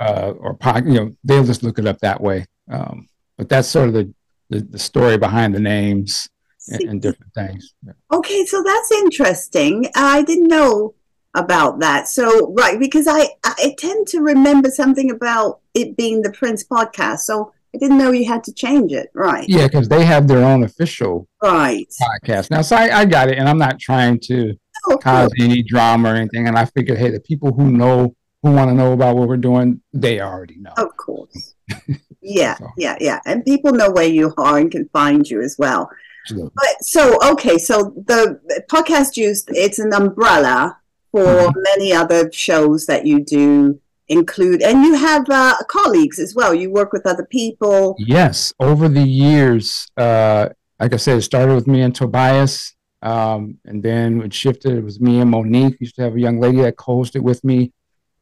uh, or pod, you know, they'll just look it up that way. Um, but that's sort of the, the, the story behind the names and, and, different things. Okay, so that's interesting. I didn't know about that. So, right, because I, I tend to remember something about it being the Prince podcast. So I didn't know you had to change it. Right. Yeah, because they have their own official right podcast now. So I, I got it, and I'm not trying to oh, cause cool. any drama or anything. And I figured, hey, the people who know who want to know about what we're doing, they already know. Of course. yeah, so. yeah, yeah. And people know where you are and can find you as well. Absolutely. But so okay, so the podcast juice, it's an umbrella for mm-hmm. many other shows that you do include and you have uh, colleagues as well. You work with other people. Yes. Over the years uh, like i said it started with me and tobias um, and then it shifted. It was me and monique. Used to have a young lady that co-hosted with me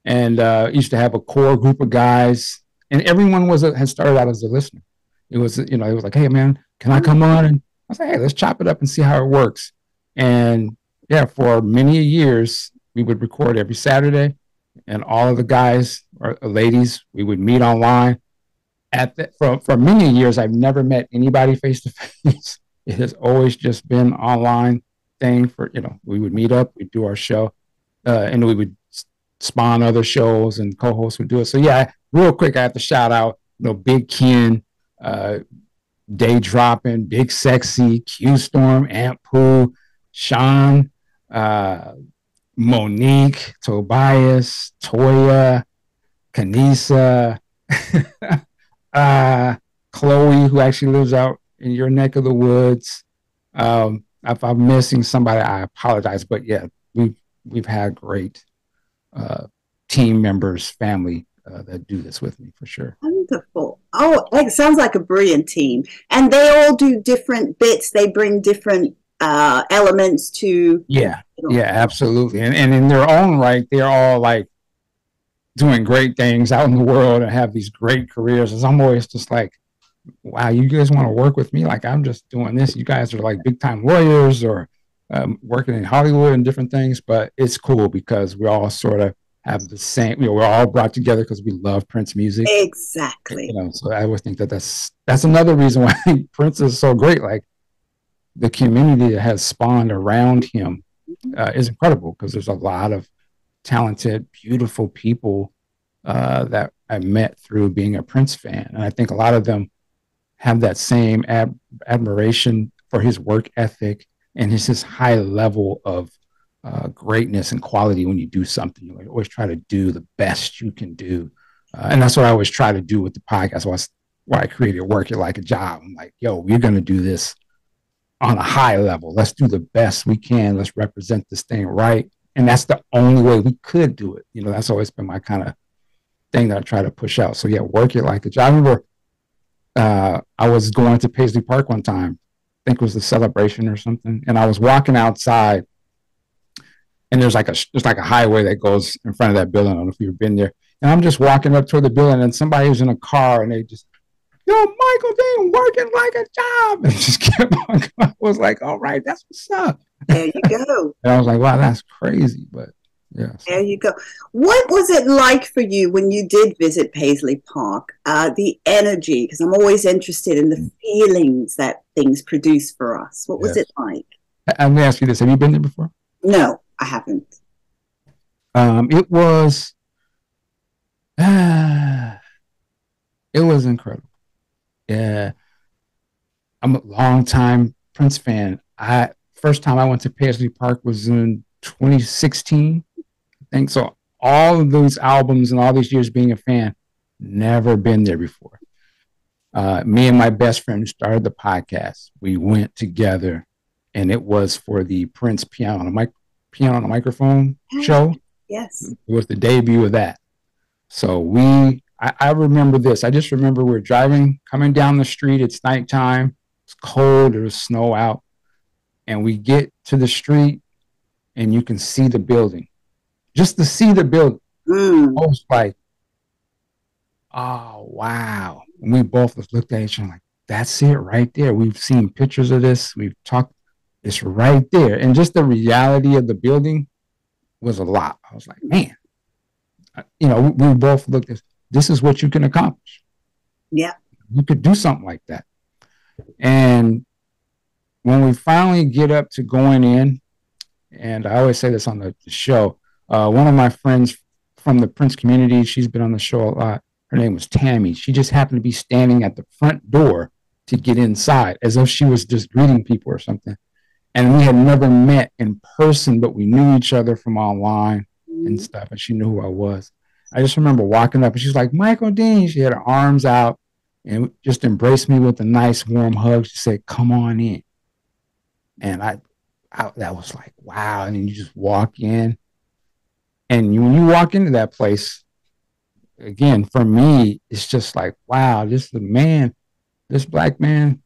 and uh, used to have a core group of guys and everyone was a, had started out as a listener. It was you know it was like hey man can i come on? And i was like hey let's chop it up and see how it works. And yeah for many years we would record every saturday and all of the guys or ladies, we would meet online. At the, for for many years, I've never met anybody face to face. It has always just been online thing. For you know, we would meet up, we'd do our show, uh, and we would spawn other shows, and co-hosts would do it. So yeah, real quick, I have to shout out, you know, Big Ken, uh, Day Dropping, Big Sexy, Q Storm, Aunt Pooh, Sean, uh, Monique, Tobias, Toya, Kanisa, uh, Chloe, who actually lives out in your neck of the woods. Um, if I'm missing somebody, I apologize. But yeah, we've we've had great uh, team members, family uh, that do this with me for sure. Wonderful. Oh, it sounds like a brilliant team, and they all do different bits. They bring different uh, elements to. Yeah, yeah, absolutely. And and in their own right, they're all like doing great things out in the world and have these great careers. As I'm always just like, wow, you guys want to work with me? Like I'm just doing this. You guys are like big time lawyers or um, working in Hollywood and different things. But it's cool because we all sort of have the same. You know, we're all brought together because we love Prince music. Exactly. You know, so I always think that that's that's another reason why Prince is so great. Like the community that has spawned around him uh, is incredible because there's a lot of talented, beautiful people uh, that I met through being a Prince fan, and I think a lot of them have that same ab- admiration for his work ethic and his, his high level of uh, greatness and quality when you do something. You always try to do the best you can do, uh, and that's what I always try to do with the podcast. Why, why I created Work It Like a Job. I'm like, yo, we're going to do this on a high level. Let's do the best we can. Let's represent this thing right. And that's the only way we could do it. You know, that's always been my kind of thing that I try to push out. So yeah, work it like a job. I remember uh, I was going to Paisley Park one time. I think it was the celebration or something. And I was walking outside and there's like a there's like a highway that goes in front of that building. I don't know if you've been there. And I'm just walking up toward the building and somebody was in a car and they just yo, Michael Dean working like a job. And just kept on I was like, all right, that's what's up. There you go. and I was like, wow, that's crazy. But yeah. There you go. What was it like for you when you did visit Paisley Park? Uh, the energy, because I'm always interested in the mm. feelings that things produce for us. What was it like? I'm going to ask you this. Have you been there before? No, I haven't. Um, it was, uh, it was incredible yeah, I'm a long time Prince fan. I first time I went to Paisley Park was in 2016. I think so. All of those albums and all these years being a fan, never been there before. Uh, me and my best friend started the podcast. We went together, and it was for the Prince piano on mic- piano on a microphone show. Yes, it was the debut of that. So we I, I remember this. I just remember we are driving, coming down the street. It's nighttime. It's cold. There's snow out. And we get to the street and you can see the building. Just to see the building. Mm. I was like, oh, wow. And we both looked at each other like, that's it right there. We've seen pictures of this. We've talked. It's right there. And just the reality of the building was a lot. I was like, man, you know, we, we both looked at this is what you can accomplish. Yeah. You could do something like that. And when we finally get up to going in, and I always say this on the show, Uh, one of my friends from the Prince community, she's been on the show a lot. Her name was Tammy. She just happened to be standing at the front door to get inside, as if she was just greeting people or something. And we had never met in person, but we knew each other from online and mm-hmm. stuff. And she knew who I was. I just remember walking up and she's like, Michael Dean. She had her arms out and just embraced me with a nice warm hug. She said, Come on in. And I, I that was like, wow. And then you just walk in. And you, when you walk into that place, again, for me, it's just like, wow, this is the man, this black man,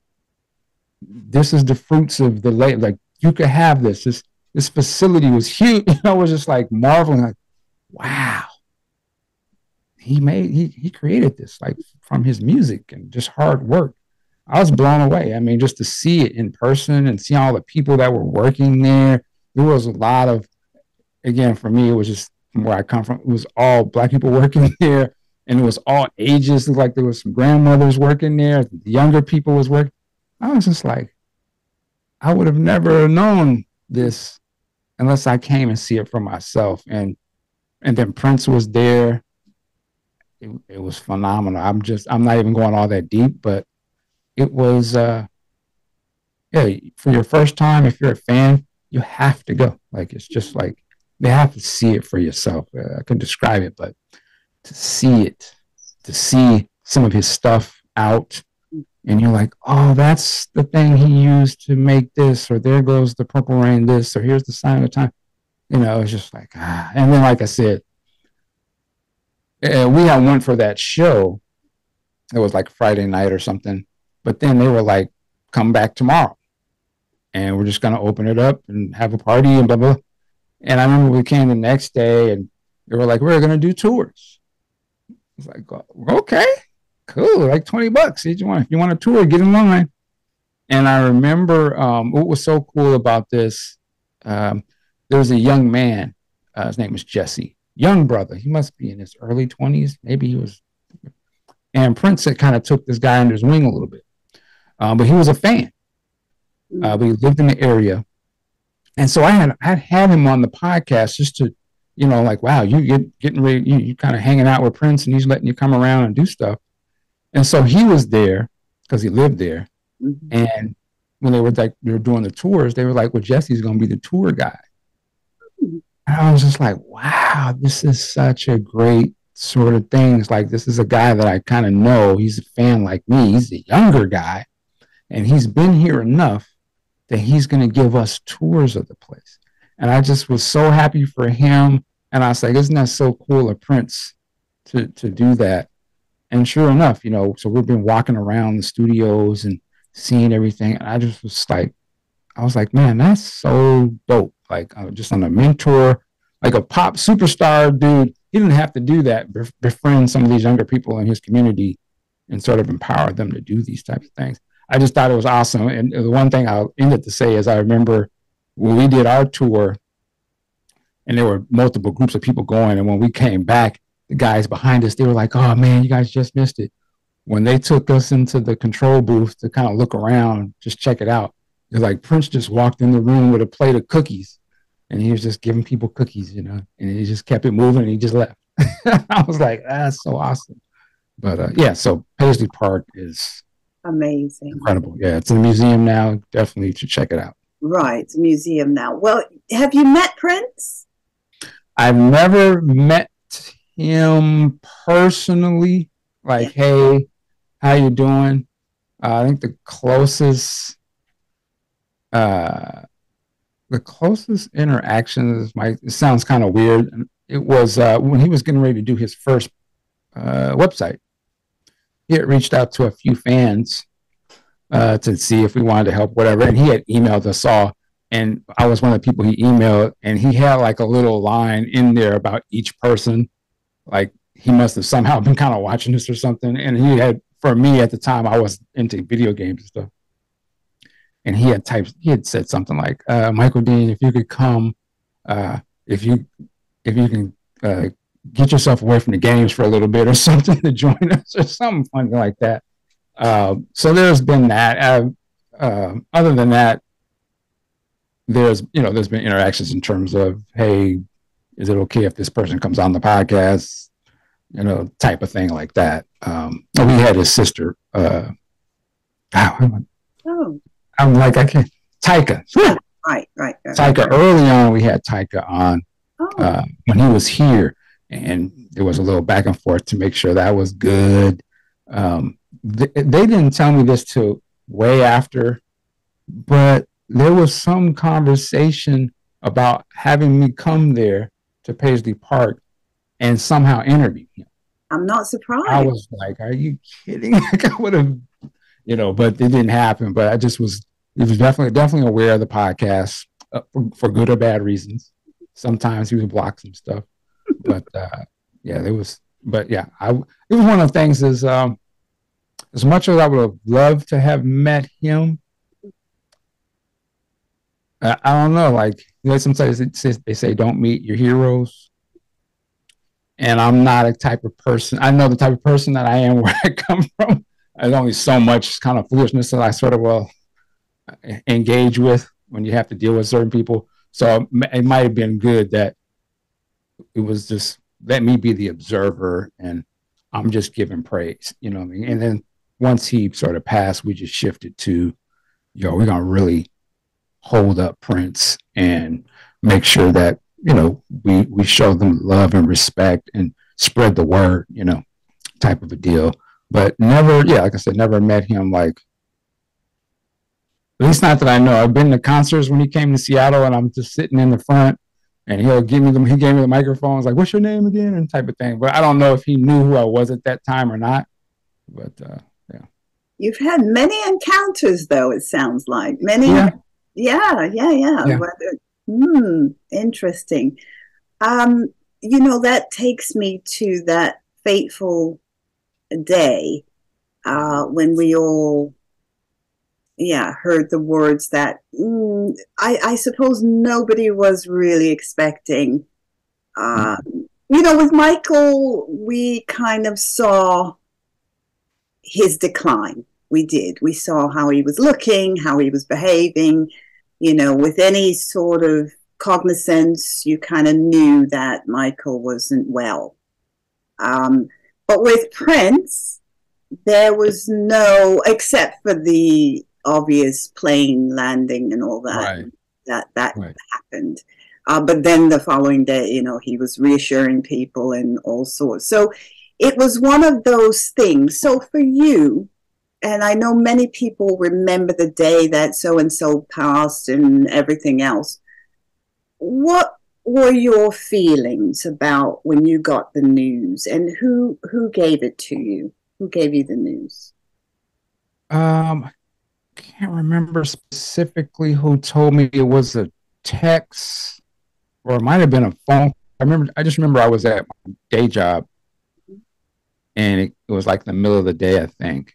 this is the fruits of the late, like you could have this. This this facility was huge. I was just like marveling, like, wow. He made he he created this like from his music and just hard work. I was blown away. I mean, just to see it in person and see all the people that were working there. There was a lot of, again, for me, it was just where I come from. It was all black people working there, and it was all ages. like there was some grandmothers working there. The younger people was working. I was just like, I would have never known this unless I came and see it for myself. And and then Prince was there. It, it was phenomenal. I'm just I'm not even going all that deep, but it was uh yeah, for your first time, if you're a fan, you have to go. Like it's just like they have to see it for yourself. Uh, I can describe it, but to see it, to see some of his stuff out, and you're like, oh, that's the thing he used to make this, or there goes the purple rain, this, or here's the sign of the time. You know, it's just like, ah. And then, like I said, uh, we had one for that show. It was like Friday night or something. But then they were like, come back tomorrow. And we're just going to open it up and have a party and blah, blah. And I remember we came the next day and they were like, we're going to do tours. I was like, okay cool, like 20 bucks. If you want, if you want a tour, get in line. And I remember um, what was so cool about this. Um, there was a young man. Uh, his name was Jesse, young brother. He must be in his early 20s. Maybe he was. And Prince had kind of took this guy under his wing a little bit. Um, but he was a fan. Uh, but he lived in the area. And so I had I had him on the podcast just to, you know, like, wow, you get getting ready, you, you kind of hanging out with Prince and he's letting you come around and do stuff. And so he was there because he lived there. Mm-hmm. And when they were like they were doing the tours, they were like, "Well, Jesse's going to be the tour guy." And I was just like, "Wow, this is such a great sort of thing." It's like this is a guy that I kind of know. He's a fan like me. He's a younger guy, and he's been here enough that he's going to give us tours of the place. And I just was so happy for him. And I was like, "Isn't that so cool of Prince to to do that?" And sure enough, you know, so we've been walking around the studios and seeing everything. And I just was like, I was like, man, that's so dope. Like uh, just on a mentor, like a pop superstar dude. He didn't have to do that. Befriend some of these younger people in his community and sort of empower them to do these types of things. I just thought it was awesome. And the one thing I'll end it to say is I remember when we did our tour, and there were multiple groups of people going, and when we came back, the guys behind us, they were like, oh man, you guys just missed it. When they took us into the control booth to kind of look around, just check it out, they're like, Prince just walked in the room with a plate of cookies and he was just giving people cookies, you know, and he just kept it moving and he just left. I was like, that's so awesome. But uh, yeah, so Paisley Park is amazing, incredible. Yeah, it's in a museum now. Definitely should check it out. Right, it's a museum now. Well, have you met Prince? I've never met him personally, like, hey, how you doing? Uh, I think the closest, uh, the closest interactions might it sounds kind of weird. It was uh, when he was getting ready to do his first uh, website. He had reached out to a few fans uh, to see if we wanted to help, whatever, and he had emailed us all. And I was one of the people he emailed, and he had like a little line in there about each person like he must have somehow been kind of watching this or something. And he had, for me at the time, I was into video games and stuff. And he had typed, he had said something like, uh, Michael Dean, if you could come, uh, if you, if you can, uh, get yourself away from the games for a little bit or something to join us or something funny like that. Uh, so there's been that. Uh, uh, other than that, there's you know there's been interactions in terms of hey is it okay if this person comes on the podcast? You know, type of thing like that. Um, we had his sister. Uh, oh, I'm like I can't. Tyka. Right, right, right. Tyka. Early on, we had Tyka on oh. uh, when he was here, and there was a little back and forth to make sure that was good. Um, th- they didn't tell me this till way after, but there was some conversation about having me come there to Paisley Park and somehow interview him. I'm not surprised. I was like, "Are you kidding?" I would have, you know, but it didn't happen. But I just was, it was definitely, definitely aware of the podcast uh, for, for, good or bad reasons. Sometimes he would block some stuff, but uh, yeah, there was. But yeah, I it was one of the things is um, as much as I would have loved to have met him. I, I don't know, like you know, sometimes it says, they say don't meet your heroes and I'm not a type of person. I know the type of person that I am where I come from. There's only so much kind of foolishness that I sort of will engage with when you have to deal with certain people. So it might have been good that it was just let me be the observer and I'm just giving praise, you know I mean? And then once he sort of passed, we just shifted to, yo, we're gonna really hold up Prince and make sure that you know, we we show them love and respect and spread the word, you know, type of a deal. But never, yeah, like I said, never met him like at least not that I know. I've been to concerts when he came to Seattle and I'm just sitting in the front and he'll give me the he gave me the microphones like, what's your name again? and type of thing. But I don't know if he knew who I was at that time or not. But uh yeah. You've had many encounters though, it sounds like. Many yeah, yeah, yeah. yeah. yeah. Whether Hmm, interesting. Um, you know, that takes me to that fateful day uh, when we all, yeah, heard the words that mm, I, I, suppose nobody was really expecting. Uh, you know, with Michael, we kind of saw his decline. We did. We saw how he was looking, how he was behaving you know, with any sort of cognizance, you kind of knew that Michael wasn't well. Um, but with Prince, there was no, except for the obvious plane landing and all that, right. that that right. happened. Uh, but then the following day, you know, he was reassuring people and all sorts. So it was one of those things. So for you, and I know many people remember the day that so and so passed and everything else. What were your feelings about when you got the news, and who who gave it to you? Who gave you the news? Um, I can't remember specifically who told me it was a text, or it might have been a phone. I remember. I just remember I was at my day job, and it, it was like the middle of the day, I think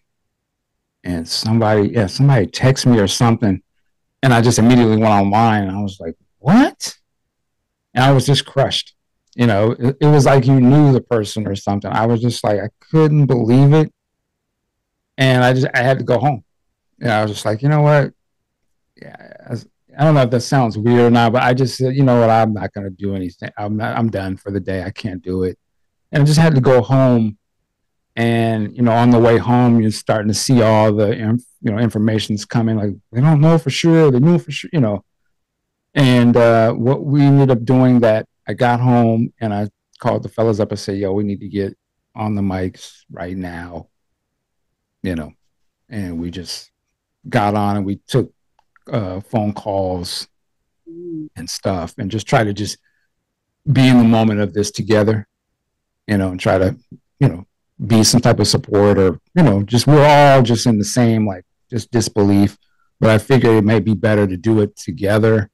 and somebody, yeah, somebody texted me or something, and I just immediately went online. And I was like, "What?" And I was just crushed. You know, it, it was like you knew the person or something. I was just like, I couldn't believe it, and I just I had to go home. And I was just like, you know what? Yeah, I don't know if that sounds weird or not, but I just said, you know what? I'm not going to do anything. I'm not, I'm done for the day. I can't do it. And I just had to go home and you know on the way home you're starting to see all the you know information's coming like they don't know for sure they knew for sure you know and uh, what we ended up doing that i got home and i called the fellas up and said yo we need to get on the mics right now. You know and we just got on and we took uh, phone calls and stuff and just try to just be in the moment of this together you know and try to you know be some type of support or you know just we're all just in the same like just disbelief but i figured it might be better to do it together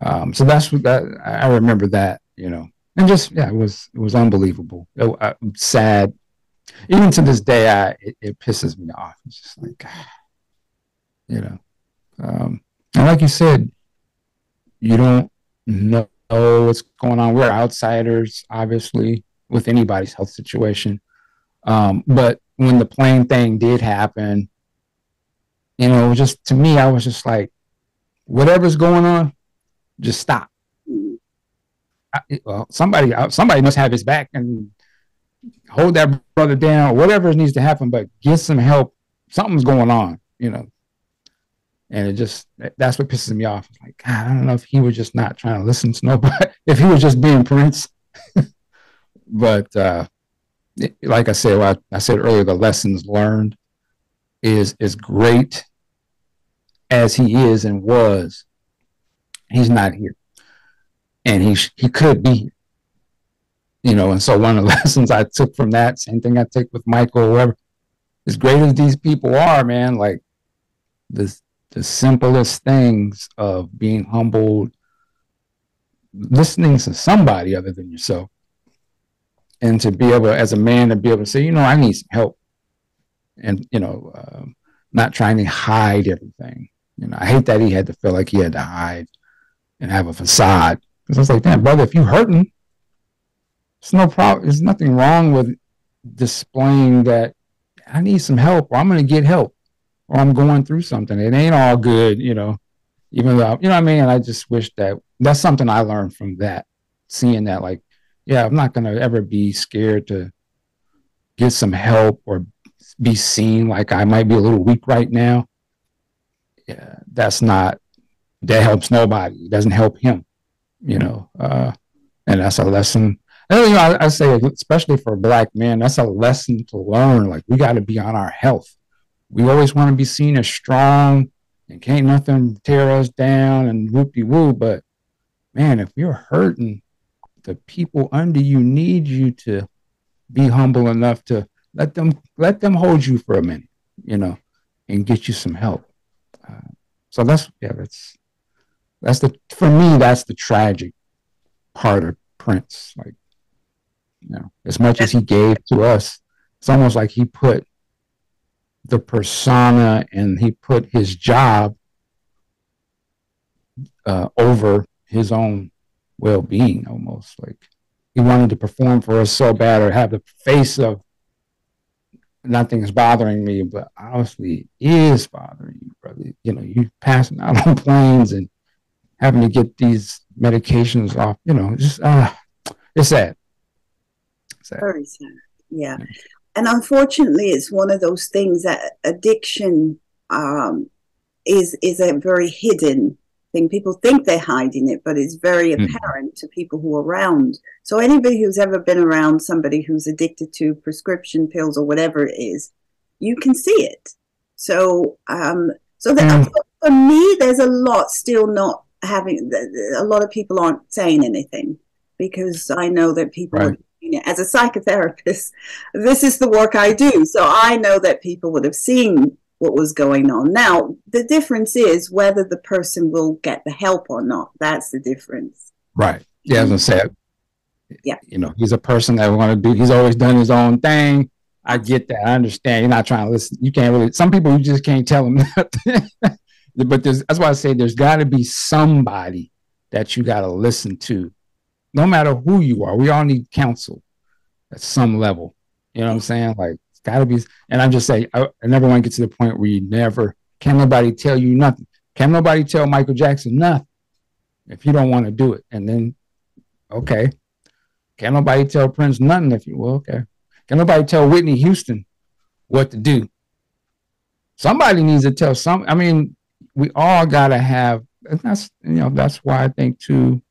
um, so that's what that i remember that you know and just yeah it was it was unbelievable. It, I, sad. Even to this day i it, it, pisses me off. It's just like you know um, and like you said you don't know what's going on. We're outsiders obviously with anybody's health situation. Um, but when the plane thing did happen, you know, just to me, I was just like, whatever's going on, just stop. well, somebody uh, somebody must have his back and hold that brother down, whatever needs to happen, but get some help. Something's going on, you know. And it just that's what pisses me off. Like, God, I don't know if he was just not trying to listen to nobody, if he was just being Prince. but uh like I said, I, I said earlier, the lessons learned is is great as he is and was. He's not here, and he he could be. You know, and so one of the lessons I took from that, same thing I take with Michael, whoever, as great as these people are, man, like this the simplest things of being humbled, listening to somebody other than yourself and to be able, as a man, to be able to say, you know, I need some help, and you know, uh, not trying to hide everything. You know, I hate that he had to feel like he had to hide and have a facade. Because I was like, damn, brother, if you hurting, it's no problem. There's nothing wrong with displaying that I need some help, or I'm going to get help, or I'm going through something. It ain't all good, you know. Even though, you know what I mean. And I just wish that that's something I learned from that, seeing that, like, yeah, I'm not going to ever be scared to get some help or be seen like I might be a little weak right now. Yeah, that's not, that helps nobody. It doesn't help him, you know. Uh, and that's a lesson. And, you know, I, I say, especially for black men, that's a lesson to learn. Like, we got to be on our health. We always want to be seen as strong and can't nothing tear us down and whoop de woo. But man, if you're hurting, the people under you need you to be humble enough to let them let them hold you for a minute, you know, and get you some help. Uh, so that's yeah, that's that's the for me that's the tragic part of Prince. Like, you know, as much as he gave to us, it's almost like he put the persona and he put his job uh, over his own well being almost. Like he wanted to perform for us so bad or have the face of nothing's bothering me, but obviously it is bothering you, brother. You know, you passing out on planes and having to get these medications off, you know, just uh it's sad. sad. Very sad. Yeah. yeah. And unfortunately it's one of those things that addiction um is is a very hidden thing. People think they're hiding it, but it's very mm. apparent to people who are around. So anybody who's ever been around somebody who's addicted to prescription pills or whatever it is, you can see it. So, um, so that, mm. for me, there's a lot still not having. A lot of people aren't saying anything because I know that people. Right. As a psychotherapist, this is the work I do. So I know that people would have seen what was going on. Now, the difference is whether the person will get the help or not. That's the difference. Right. Yeah, as I mm-hmm. said, yeah. You know, he's a person that want to do, he's always done his own thing. I get that. I understand. You're not trying to listen. You can't really, some people you just can't tell them nothing. But there's, that's why I say there's got to be somebody that you got to listen to, no matter who you are. We all need counsel at some level. You know what I'm saying? Like, it's got to be. And I'm just saying, I, I never want to get to the point where you never can nobody tell you nothing. Can nobody tell Michael Jackson nothing if you don't want to do it? And then, okay, can nobody tell Prince nothing if you well, okay. Can nobody tell Whitney Houston what to do? Somebody needs to tell some. I mean, we all gotta have. and that's you know that's why I think too.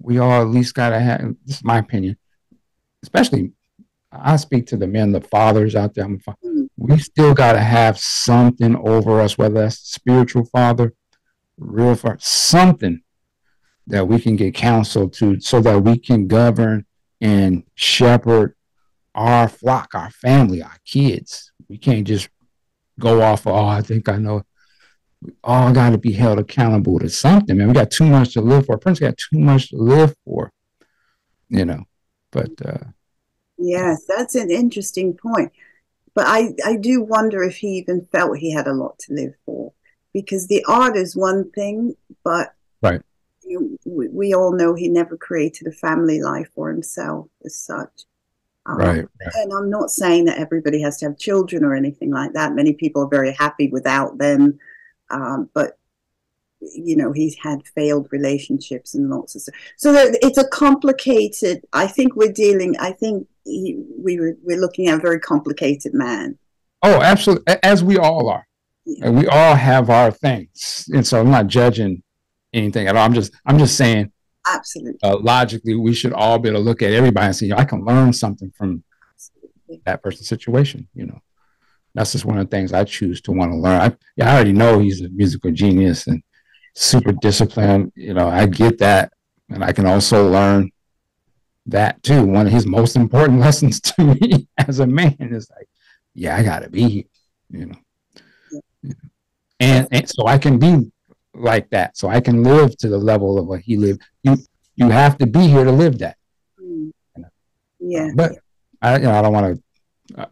We all at least gotta have. This is my opinion, especially I speak to the men, the fathers out there. Mm. we still got to have something over us, whether that's spiritual father, real father, something that we can get counsel to so that we can govern and shepherd our flock, our family, our kids. We can't just go off of, oh, I think I know. We all got to be held accountable to something, man. We got too much to live for. Prince got too much to live for, you know. But uh, Yes, that's an interesting point. But I, I do wonder if he even felt he had a lot to live for. Because the art is one thing, but right. You, we, we, all know he never created a family life for himself as such. Um, right, right. And I'm not saying that everybody has to have children or anything like that. Many people are very happy without them. Um, but you know he's had failed relationships and lots of stuff. So it's a complicated i think we're dealing i think he, we were, we're looking at a very complicated man. Oh absolutely as we all are. Yeah. and we all have our things. And so i'm not judging anything at all. I'm just i'm just saying absolutely. uh, logically we should all be able to look at everybody and say i can learn something from absolutely. that person's situation you know that's just one of the things I choose to want to learn. I, yeah, I already know he's a musical genius and super disciplined. You know, I get that. And I can also learn that too. One of his most important lessons to me as a man is like, yeah, I got to be here, you know. Yeah. And, and so I can be like that. So I can live to the level of what he lived. You you have to be here to live that. Mm. Yeah. But I you know I don't want to uh,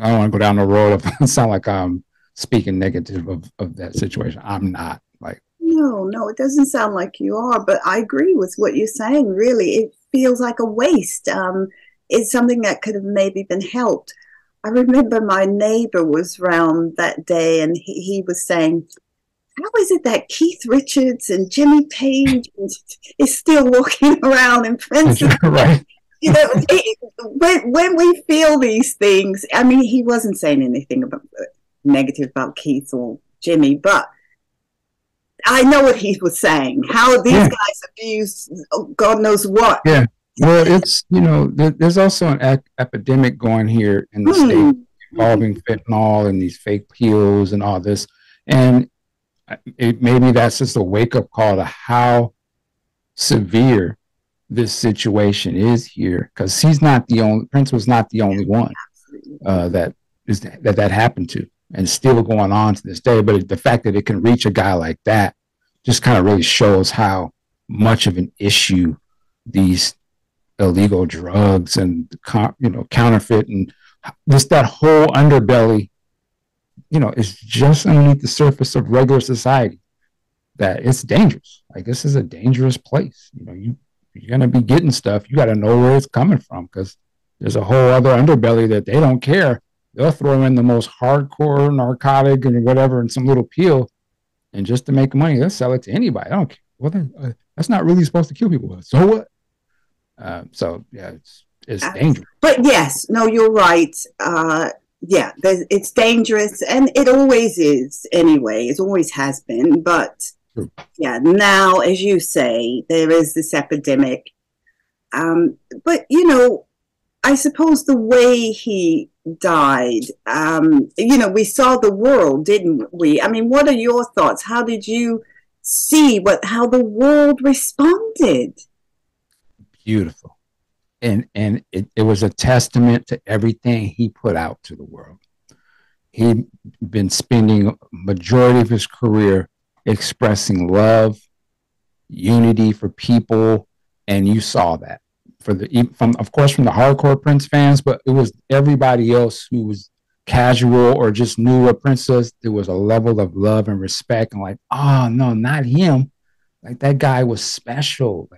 I don't want to go down the road of sound like I'm speaking negative of, of that situation. I'm not like no, no, it doesn't sound like you are, but I agree with what you're saying. Really, it feels like a waste. Um, it's something that could have maybe been helped. I remember my neighbor was around that day and he, he was saying, How is it that Keith Richards and Jimmy Page is still walking around in Prince? right you know, it, when when we feel these things, I mean, he wasn't saying anything about negative about Keith or Jimmy, but I know what he was saying. How these yeah. guys abuse God knows what. Yeah. Well, it's you know, there's also an ec- epidemic going here in the mm. state involving fentanyl and these fake pills and all this, and it, maybe that's just a wake up call to how severe this situation is here because he's not the only Prince was not the only one uh, that is that that happened to and still going on to this day. But the fact that it can reach a guy like that just kind of really shows how much of an issue these illegal drugs and you know counterfeit and just that whole underbelly you know is just underneath the surface of regular society that it's dangerous. Like this is a dangerous place. You know you you're going to be getting stuff, you got to know where it's coming from because there's a whole other underbelly that they don't care. They'll throw in the most hardcore narcotic and whatever and some little pill, and just to make money, they'll sell it to anybody. I don't care. Well, uh, that's not really supposed to kill people. So what? Uh, so yeah, it's it's dangerous. But yes, no, you're right. Uh, yeah, it's dangerous, and it always is anyway. It always has been, but yeah, now, as you say, there is this epidemic. Um, but, you know, I suppose the way he died, um, you know, we saw the world, didn't we? I mean, what are your thoughts? How did you see what how the world responded? Beautiful. And and it, it was a testament to everything he put out to the world. He'd been spending majority of his career expressing love, unity for people, and you saw that for the from of course from the hardcore Prince fans, but it was everybody else who was casual or just knew a princess. There was a level of love and respect, and like, oh no, not him. Like that guy was special.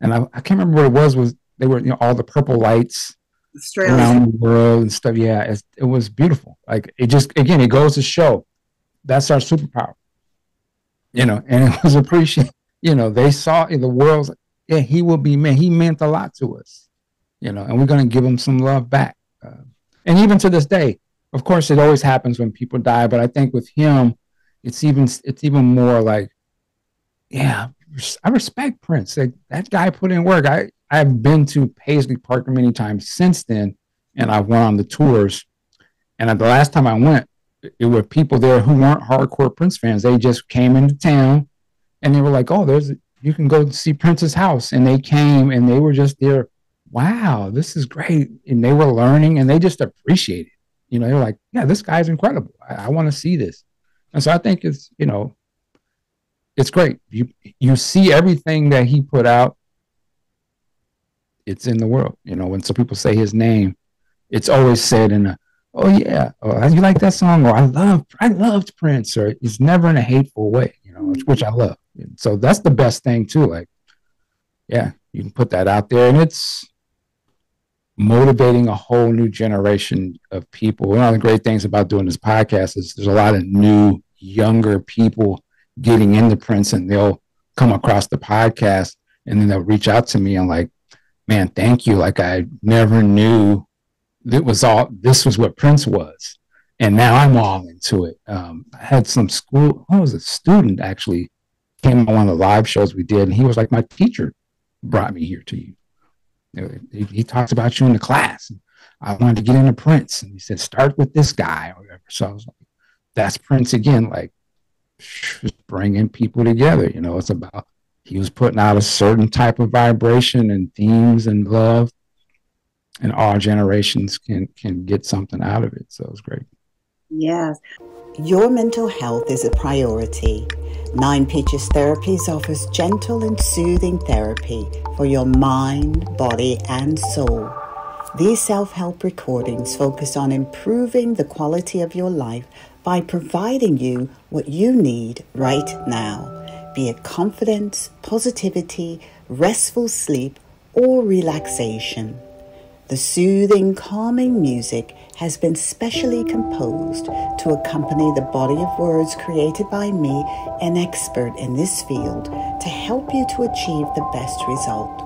And I, I can't remember what it was. Was they were you know all the purple lights Australia. around the world and stuff. Yeah, it was beautiful. Like it just again, it goes to show that's our superpower you know, and it was appreciated. You know, they saw in the world, yeah, he will be man. He meant a lot to us, you know, and we're going to give him some love back. Uh, and even to this day, of course, it always happens when people die, but I think with him, it's even it's even more like, yeah, I respect Prince. Like, that guy put in work. I I've been to Paisley Park many times since then, and I've went on the tours. And the last time I went, it were people there who weren't hardcore Prince fans. They just came into town and they were like, "Oh, there's you can go see Prince's house," and they came and they were just there. Wow, this is great, and they were learning and they just appreciated. You know, they were like, "Yeah, this guy's incredible. I, I want to see this." And so I think it's you know, it's great. You you see everything that he put out. It's in the world. You know, when some people say his name, it's always said in a oh yeah, oh, you like that song, or I love, I loved Prince, or it's never in a hateful way, you know, which, which I love. So that's the best thing too. Like, yeah, you can put that out there, and it's motivating a whole new generation of people. One of the great things about doing this podcast is there's a lot of new, younger people getting into Prince and they'll come across the podcast and then they'll reach out to me and like, man, thank you. Like I never knew that was all this was what Prince was. And now I'm all into it. Um, I had some school, I was a student actually came on one of the live shows we did, and he was like, My teacher brought me here to you. He, he talks about you in the class. I wanted to get into Prince. And he said, Start with this guy or whatever. So I was like, That's Prince again. Like, just bringing people together. You know, it's about he was putting out a certain type of vibration and themes and love, and all generations can can get something out of it. So it's great. Yes. Your mental health is a priority. Nine Peaches Therapies offers gentle and soothing therapy for your mind, body, and soul. These self help recordings focus on improving the quality of your life by providing you what you need right now, be it confidence, positivity, restful sleep, or relaxation. The soothing, calming music has been specially composed to accompany the body of words created by me, an expert in this field, to help you to achieve the best result.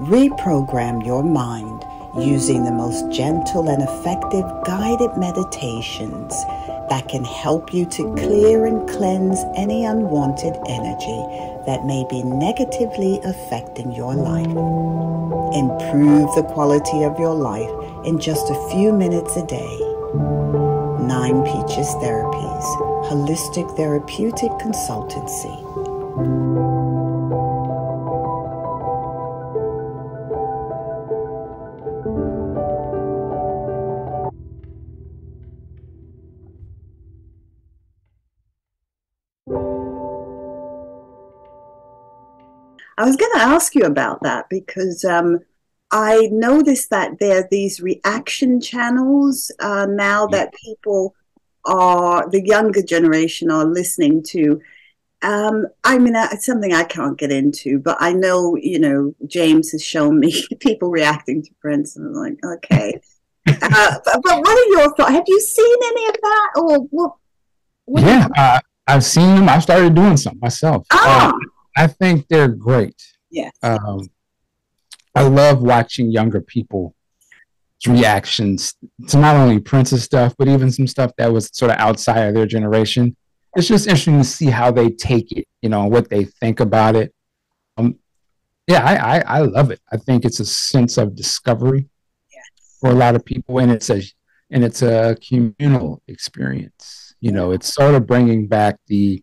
Reprogram your mind using the most gentle and effective guided meditations that can help you to clear and cleanse any unwanted energy that may be negatively affecting your life. Improve the quality of your life in just a few minutes a day. Nine Peaches Therapies, Holistic Therapeutic Consultancy. I was going to ask you about that because um, I noticed that there are these reaction channels uh, now that people are, the younger generation are listening to. Um, I mean, it's something I can't get into, but I know, you know, James has shown me people reacting to Prince, and I'm like, okay. uh, but, but, what are your thoughts? Have you seen any of that, or what? what yeah, uh, I've seen them. I started doing some myself. Ah. Um, I think they're great. Yeah. Um, I love watching younger people's reactions to not only Prince's stuff, but even some stuff that was sort of outside of their generation. It's just interesting to see how they take it, you know, what they think about it. Um, yeah, I, I, I love it. I think it's a sense of discovery yes. for a lot of people, and it's a and it's a communal experience. You know, it's sort of bringing back the,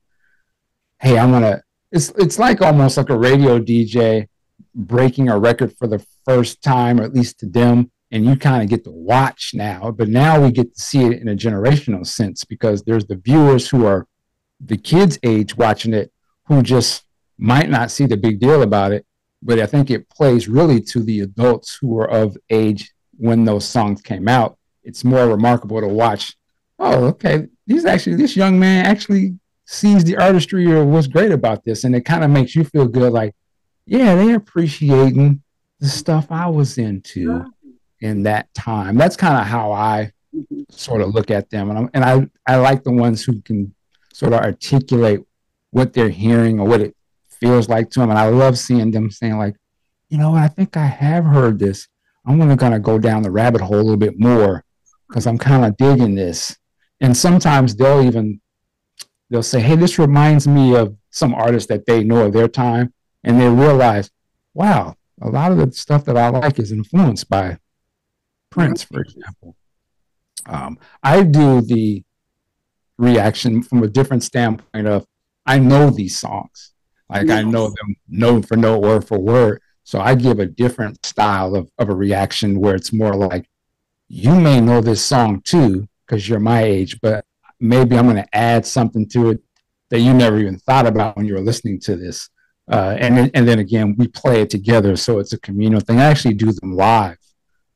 hey, I'm gonna it's it's like almost like a radio DJ breaking a record for the first time, or at least to them, and you kind of get to watch now. But now we get to see it in a generational sense because there's the viewers who are the kids' age watching it who just might not see the big deal about it. But I think it plays really to the adults who were of age when those songs came out. It's more remarkable to watch. Oh, okay, he's actually this young man actually sees the artistry or what's great about this, and it kind of makes you feel good. Like, yeah, they're appreciating the stuff I was into in that time. That's kind of how I mm-hmm. sort of look at them, and I'm, and I I like the ones who can sort of articulate what they're hearing or what it feels like to them, and I love seeing them saying like, you know, I think I have heard this. I'm gonna kind of go down the rabbit hole a little bit more because I'm kind of digging this. And sometimes they'll even they'll say, Hey, this reminds me of some artist that they know of their time. And they realize, wow, a lot of the stuff that I like is influenced by Prince, for example. Um, I do the reaction from a different standpoint of I know these songs. Like yes. I know them note for note, word for word. So I give a different style of, of a reaction where it's more like, you may know this song too, because you're my age, but maybe I'm going to add something to it that you never even thought about when you were listening to this. Uh, and then, and then again, we play it together, so it's a communal thing. I actually do them live.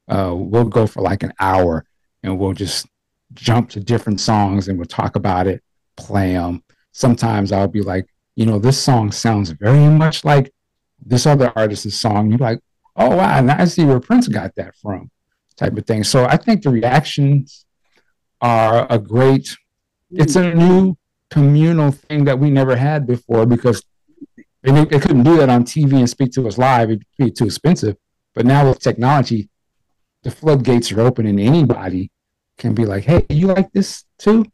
Uh, we'll go for like an hour, and we'll just jump to different songs, and we'll talk about it, play them. Sometimes I'll be like, you know, this song sounds very much like this other artist's song. You're like, oh wow, and I see where Prince got that from, type of thing. So I think the reactions are a great it's a new communal thing that we never had before because they, they couldn't do that on TV and speak to us live. It'd be too expensive. But now with technology, the floodgates are open and anybody can be like, hey, you like this too?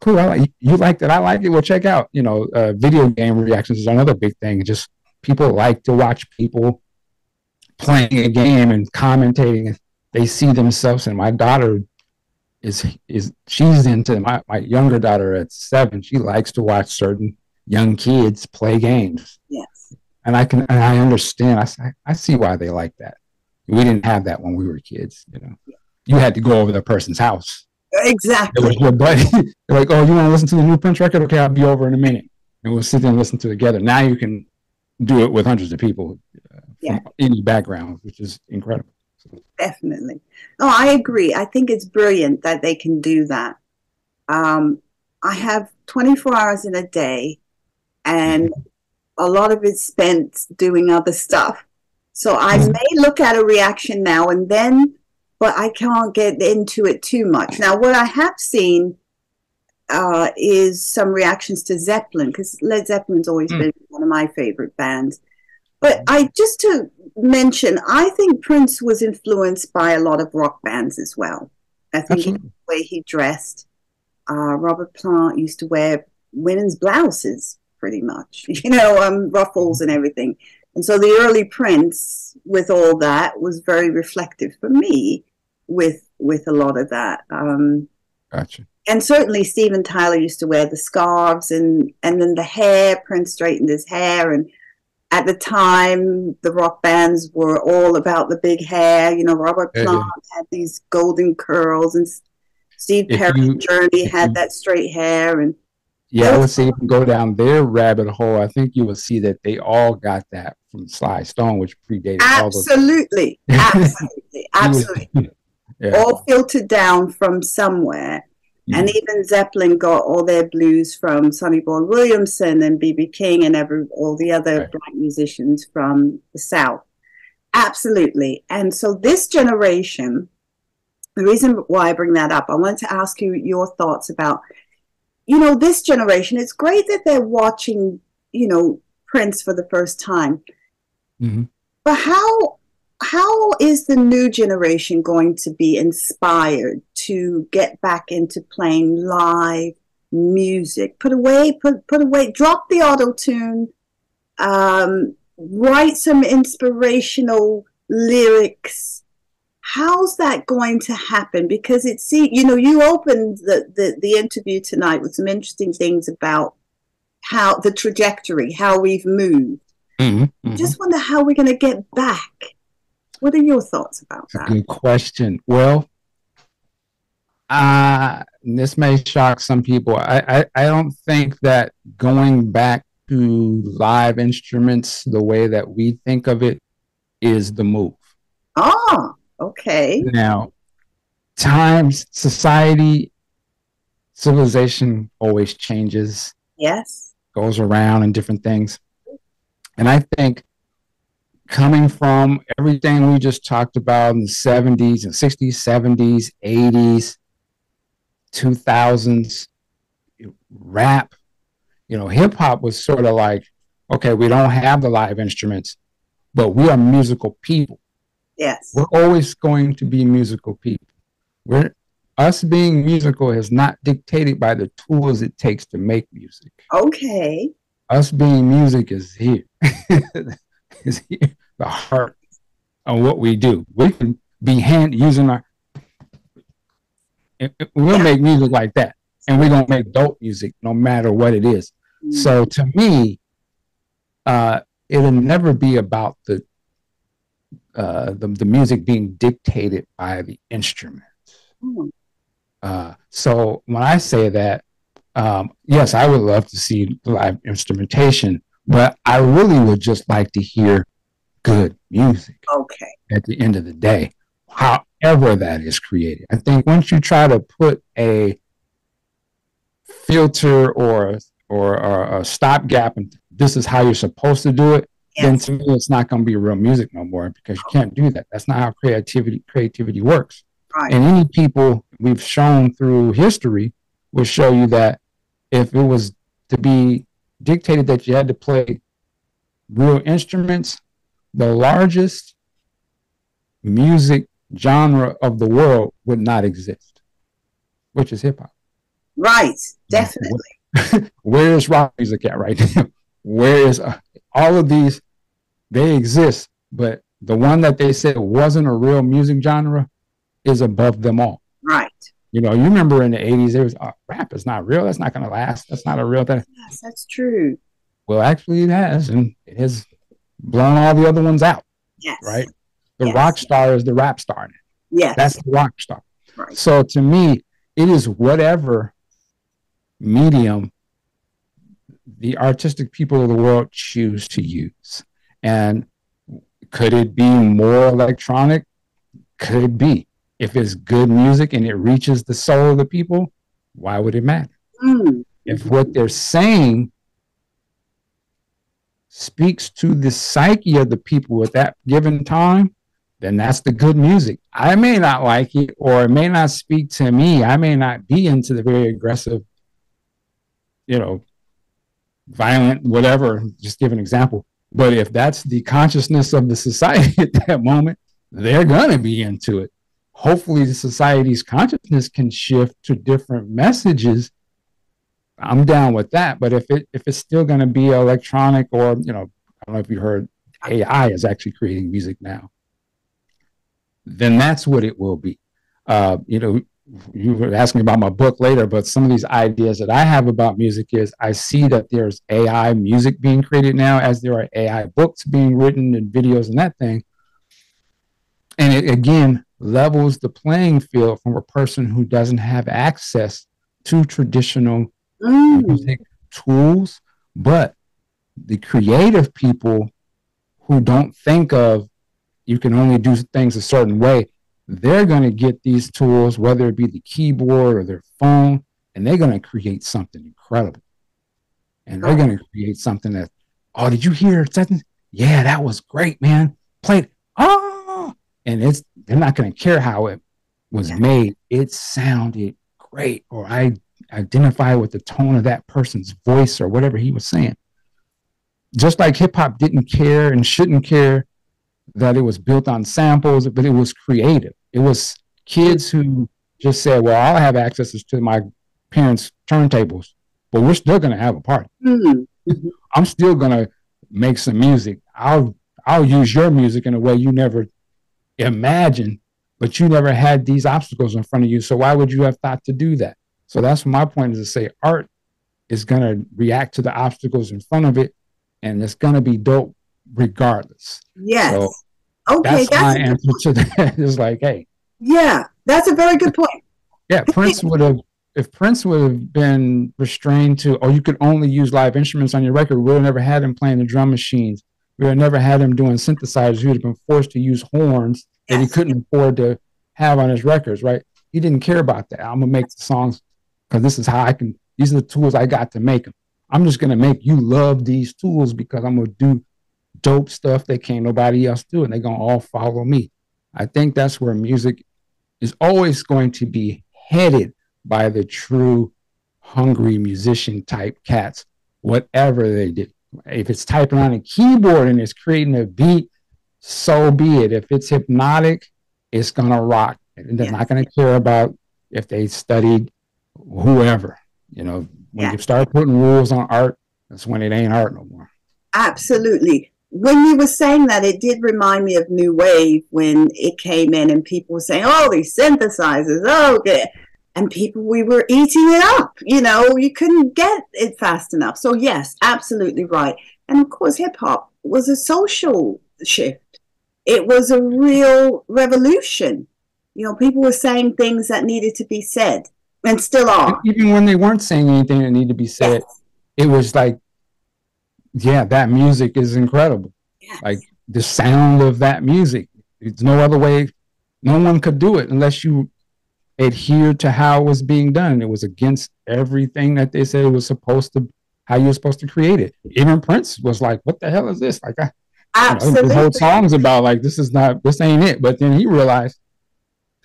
Cool. I like you like that. I like it. Well, check out, you know, uh, video game reactions is another big thing. Just people like to watch people playing a game and commentating. They see themselves. And my daughter is is she's into my, my younger daughter at seven. She likes to watch certain young kids play games. Yes. And I can and I understand. I I see why they like that. We didn't have that when we were kids. You know, you had to go over the person's house. Exactly. It was your buddy. They're like, oh, you want to listen to the new Prince record? Okay, I'll be over in a minute, and we'll sit there and listen to it together. Now you can do it with hundreds of people uh, yeah. from any background, which is incredible. Definitely. Oh, I agree. I think it's brilliant that they can do that. Um, I have 24 hours in a day, and a lot of it's spent doing other stuff. So I may look at a reaction now and then, but I can't get into it too much. Now, what I have seen uh, is some reactions to Zeppelin, because Led Zeppelin's always mm. been one of my favorite bands. But I just to mention, I think Prince was influenced by a lot of rock bands as well. I think the way he dressed. Uh, Robert Plant used to wear women's blouses, pretty much, you know, um, ruffles and everything. And so the early Prince, with all that, was very reflective for me with with a lot of that. Um, gotcha. And certainly Steven Tyler used to wear the scarves and and then the hair. Prince straightened his hair and at the time, the rock bands were all about the big hair. You know, Robert Plant yeah. had these golden curls, and Steve Perry Journey had that straight hair. And yeah, I would say if you go down their rabbit hole, I think you will see that they all got that from Sly Stone, which predated absolutely, absolutely, absolutely, yeah. all filtered down from somewhere. And even Zeppelin got all their blues from Sonny Boy Williamson and B.B. King and every, all the other right. black musicians from the South. Absolutely. And so this generation, the reason why I bring that up, I want to ask you your thoughts about, you know, this generation. It's great that they're watching, you know, Prince for the first time. Mm-hmm. But how how is the new generation going to be inspired to get back into playing live music? Put away, put put away, drop the auto tune, um, write some inspirational lyrics. How's that going to happen? Because it see, you know, you opened the, the, the interview tonight with some interesting things about how the trajectory, how we've moved. Mm-hmm, mm-hmm. Just wonder how we're going to get back what are your thoughts about that? Good question. Well, uh, this may shock some people. I, I, I don't think that going back to live instruments the way that we think of it is the move. Ah, okay. Now, times, society, civilization always changes. Yes. Goes around and different things. And I think coming from everything we just talked about in the 70s and 60s, 70s, 80s, 2000s, rap, you know, hip hop was sort of like, okay, we don't have the live instruments, but we are musical people. Yes. We're always going to be musical people. We're us being musical is not dictated by the tools it takes to make music. Okay. Us being music is here. is here the heart of what we do. We can be hand using our. We'll make music like that, and we're gonna make dope music no matter what it is. Mm-hmm. So to me, uh, it'll never be about the, uh, the the music being dictated by the instruments. Mm-hmm. Uh, so when I say that, um, yes, I would love to see live instrumentation, but I really would just like to hear good music. Okay. At the end of the day, however that is created. I think once you try to put a filter or or, or a stopgap and this is how you're supposed to do it, yes. then to me it's not going to be real music no more because you can't do that. That's not how creativity creativity works. Right. And any people we've shown through history will show you that if it was to be dictated that you had to play real instruments, the largest music genre of the world would not exist, which is hip hop. Right, definitely. Where is rock music at right now? Where is uh, all of these? They exist, but the one that they said wasn't a real music genre is above them all. Right. You know, you remember in the 80s, there was oh, rap is not real. That's not going to last. That's not a real thing. Yes, that's true. Well, actually, it has, and it has blown all the other ones out. Yes. Right. The Yes. rock star is the rap star. Yes. That's the rock star. right. So to me, it is whatever medium the artistic people of the world choose to use. And could it be more electronic? Could it be? If it's good music and it reaches the soul of the people, why would it matter? Mm. If what they're saying speaks to the psyche of the people at that given time, then that's the good music. I may not like it or it may not speak to me. I may not be into the very aggressive, you know, violent, whatever, just give an example. But if that's the consciousness of the society at that moment, they're going to be into it. Hopefully, the society's consciousness can shift to different messages. I'm down with that. But if it if it's still going to be electronic or you know, I don't know if you heard AI is actually creating music now, then that's what it will be. Uh, you know, you were asking about my book later, but some of these ideas that I have about music is I see that there's AI music being created now, as there are AI books being written and videos and that thing. And it again levels the playing field from a person who doesn't have access to traditional Mm. music tools, but the creative people who don't think of you can only do things a certain way, they're going to get these tools, whether it be the keyboard or their phone, and they're going to create something incredible. And they're going to create something that, oh, did you hear something? Yeah, that was great, man. Played, oh, and it's they're not going to care how it was made. It sounded great, or I identify with the tone of that person's voice or whatever he was saying. Just like hip hop didn't care and shouldn't care that it was built on samples, but it was creative. It was kids who just said, Well, I'll have access to my parents' turntables, but we're still gonna have a party. Mm. I'm still gonna make some music. I'll I'll use your music in a way you never imagined, but you never had these obstacles in front of you. So why would you have thought to do that? So that's my point is to say art is gonna react to the obstacles in front of it, and it's gonna be dope regardless. Yes. So okay, That's, that's, my answer to that. It's like, hey, yeah, that's a very good point. yeah, Prince would have if Prince would have been restrained to, oh, you could only use live instruments on your record, we would have never had him playing the drum machines. We would have never had him doing synthesizers. He would have been forced to use horns that he couldn't afford to have on his records, right? He didn't care about that. I'm gonna make the songs because this is how I can. These are the tools I got to make them. I'm just gonna make you love these tools because I'm gonna do dope stuff that can't nobody else do, and they're gonna all follow me. I think that's where music is always going to be headed by the true hungry musician type cats, whatever they do. If it's typing on a keyboard and it's creating a beat, so be it. If it's hypnotic, it's gonna rock. And they're Yeah. not gonna care about if they studied whoever. You know, when Yeah. you start putting rules on art, that's when it ain't art no more. Absolutely. When you were saying that, it did remind me of New Wave when it came in and people were saying, oh, these synthesizers, oh, okay. And people, we were eating it up. You know, you couldn't get it fast enough. So, yes, absolutely right. And of course, hip hop was a social shift, it was a real revolution. You know, people were saying things that needed to be said and still are. even when they weren't saying anything that needed to be said, Yes. it was like, yeah, that music is incredible. Yes. Like the sound of that music. There's no other way. No one could do it unless you adhere to how it was being done. It was against everything that they said it was supposed to, how you were supposed to create it. Even Prince was like, "What the hell is this?" Like, I, you know, Absolutely. his whole songs about like, "This is not, this ain't it." But then he realized,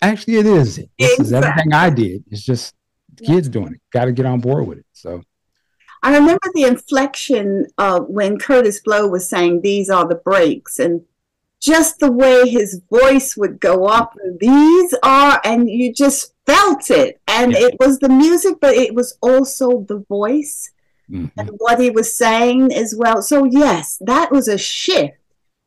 actually, it is. This is everything I did. It's just kids doing it. Got to get on board with it. So I remember the inflection of when Kurtis Blow was saying, These are the breaks. And just the way his voice would go up, these are, and you just felt it. And yeah. it was the music, but it was also the voice mm-hmm. and what he was saying as well. So, yes, that was a shift.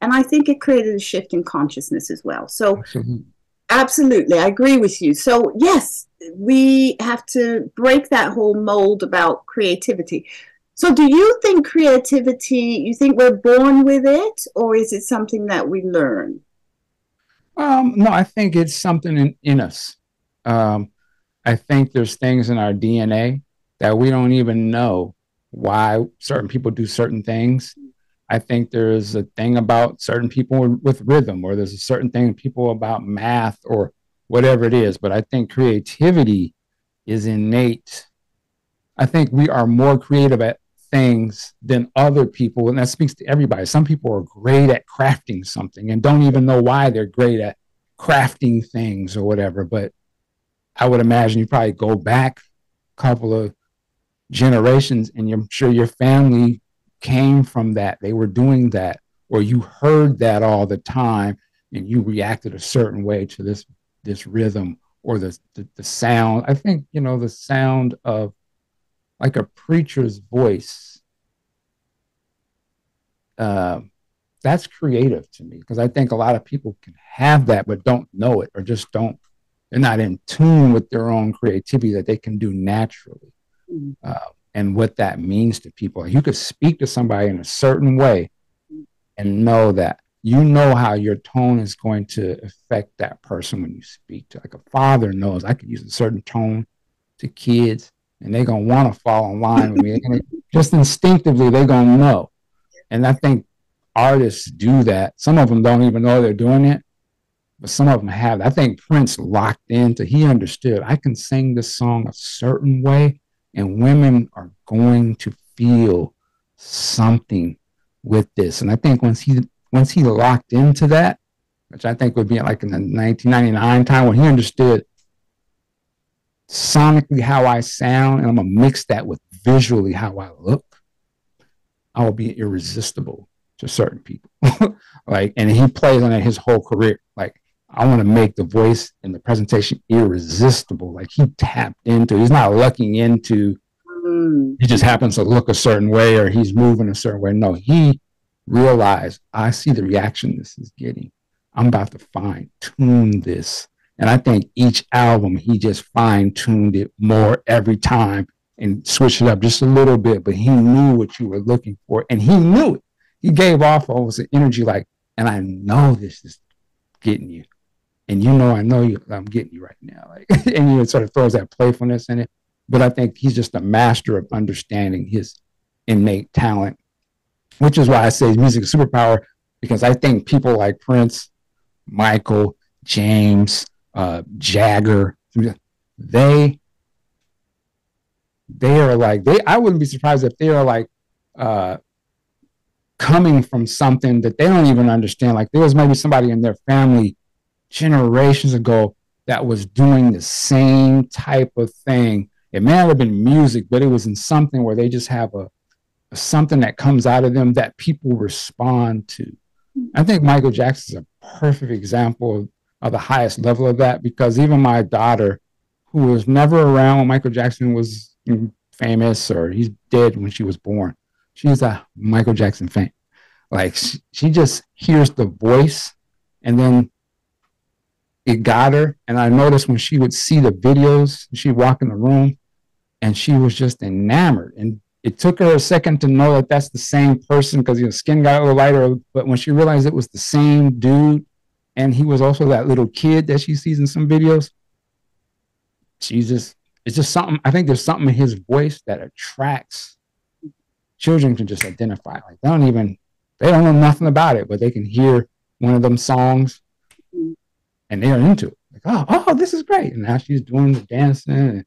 And I think it created a shift in consciousness as well. So, absolutely, absolutely I agree with you. So, yes, we have to break that whole mold about creativity. So, do you think creativity, you think we're born with it, or is it something that we learn? Um, no, I think it's something in, in us. Um, I think there's things in our DNA that we don't even know why certain people do certain things. I think there's a thing about certain people with rhythm, or there's a certain thing people about math or whatever it is. But I think creativity is innate. I think we are more creative at things than other people. And that speaks to everybody. Some people are great at crafting something and don't even know why they're great at crafting things or whatever. But I would imagine you probably go back a couple of generations and I'm sure your family came from that. They were doing that, or you heard that all the time and you reacted a certain way to this this rhythm or the, the, the sound. I think, you know, the sound of like a preacher's voice, uh, that's creative to me because I think a lot of people can have that but don't know it or just don't, they're not in tune with their own creativity that they can do naturally. Uh, and what that means to people. You could speak to somebody in a certain way and know that you know how your tone is going to affect that person when you speak to like a father knows I could use a certain tone to kids and they're gonna want to fall in line with me. just instinctively, they're gonna know. And I think artists do that. Some of them don't even know they're doing it, but some of them have. I think Prince locked into. He understood. I can sing this song a certain way, and women are going to feel something with this. And I think once he once he locked into that, which I think would be like in the 1999 time when he understood sonically how I sound, and I'm gonna mix that with visually how I look, I will be irresistible to certain people. like, and he plays on it his whole career. Like, I want to make the voice and the presentation irresistible. Like he tapped into, he's not looking into, mm. he just happens to look a certain way or he's moving a certain way. No, he realized, I see the reaction this is getting. I'm about to fine tune this and I think each album, he just fine tuned it more every time and switched it up just a little bit. But he knew what you were looking for and he knew it. He gave off almost an energy like, and I know this is getting you. And you know, I know you, I'm getting you right now. Like, and you know, sort of throws that playfulness in it. But I think he's just a master of understanding his innate talent, which is why I say music is superpower, because I think people like Prince, Michael, James, uh, Jagger. They they are like they. I wouldn't be surprised if they are like uh, coming from something that they don't even understand. Like there was maybe somebody in their family generations ago that was doing the same type of thing. It may not have been music, but it was in something where they just have a, a something that comes out of them that people respond to. I think Michael Jackson is a perfect example of of the highest level of that because even my daughter, who was never around when Michael Jackson was famous or he's dead when she was born, she's a Michael Jackson fan. Like she, she just hears the voice and then it got her. And I noticed when she would see the videos, she'd walk in the room and she was just enamored. And it took her a second to know that that's the same person because your skin got a little lighter. But when she realized it was the same dude and he was also that little kid that she sees in some videos. She's just, it's just something. I think there's something in his voice that attracts children can just identify. Like they don't even, they don't know nothing about it, but they can hear one of them songs and they're into it. Like, oh, oh, this is great. And now she's doing the dancing. And,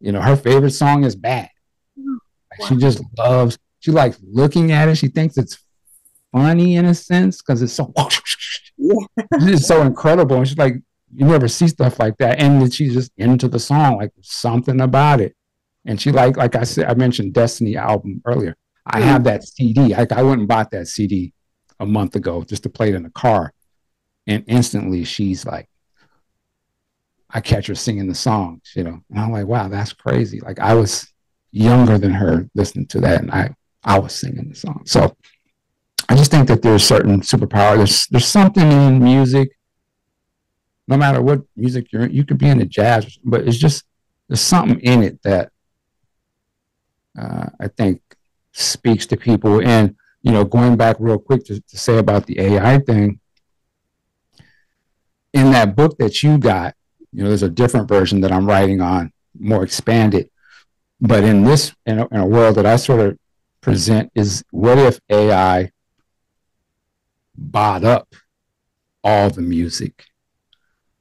you know, her favorite song is Bad. Like, She just loves, she likes looking at it. She thinks it's funny in a sense because it's so it's so incredible. And she's like, you never see stuff like that. And she's just into the song, like something about it And she like like I said, I mentioned Destiny album earlier. I hmm. have that CD. Like I went and bought that CD a month ago just to play it in the car. And instantly she's like, I catch her singing the songs, you know. And I'm like, wow, that's crazy. Like I was younger than her listening to that and I I was singing the song. So I just think that there's certain superpower. There's there's something in music, no matter what music you're in, you could be in the jazz, but it's just there's something in it that uh, I think speaks to people. And you know, going back real quick to, to say about the AI thing, in that book that you got, you know, there's a different version that I'm writing on, more expanded. But in this, in a, in a world that I sort of present, is what if AI bought up all the music?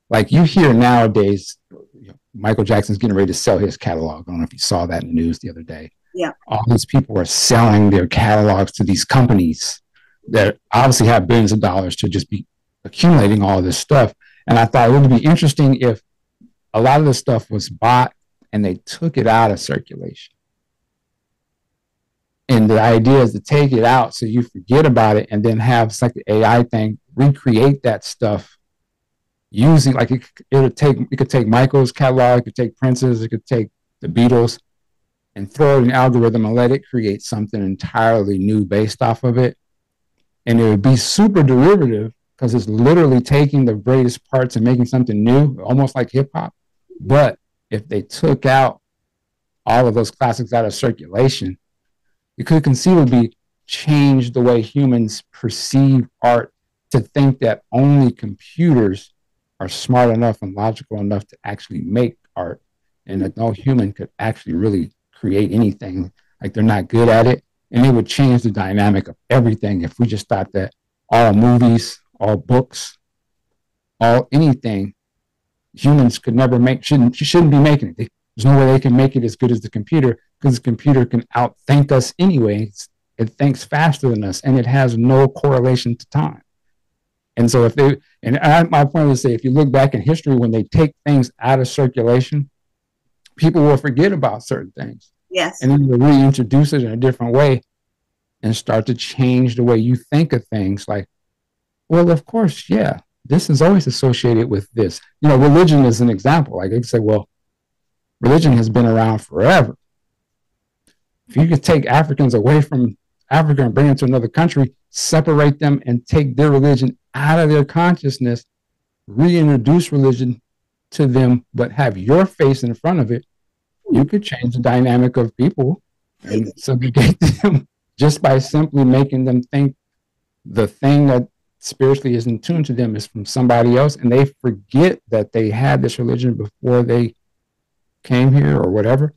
Like you hear nowadays, you know, Michael Jackson's getting ready to sell his catalog. I don't know if you saw that in the news the other day. Yeah. All these people are selling their catalogs to these companies that obviously have billions of dollars to just be accumulating all this stuff. And I thought it would be interesting if a lot of the stuff was bought and they took it out of circulation. And the idea is to take it out so you forget about it and then have like the AI thing, recreate that stuff using like it, it take it could take Michael's catalog, it could take Prince's, it could take the Beatles and throw it in an algorithm and let it create something entirely new based off of it. And it would be super derivative because it's literally taking the greatest parts and making something new, almost like hip hop. But if they took out all of those classics out of circulation, it could conceivably change the way humans perceive art to think that only computers are smart enough and logical enough to actually make art and that no human could actually really create anything like they're not good at it and it would change the dynamic of everything if we just thought that all movies all books all anything humans could never make shouldn't shouldn't be making it there's no way they can make it as good as the computer because the computer can outthink us anyway it thinks faster than us and it has no correlation to time and so if they, and I, my point is to say, if you look back in history, when they take things out of circulation, people will forget about certain things. Yes. And then they reintroduce it in a different way and start to change the way you think of things. Like, well, of course, yeah, this is always associated with this. You know, religion is an example. Like they say, well, religion has been around forever. If you could take Africans away from Africa and bring them to another country, separate them and take their religion out of their consciousness, reintroduce religion to them, but have your face in front of it, you could change the dynamic of people and subjugate them just by simply making them think the thing that spiritually is in tune to them is from somebody else and they forget that they had this religion before they came here or whatever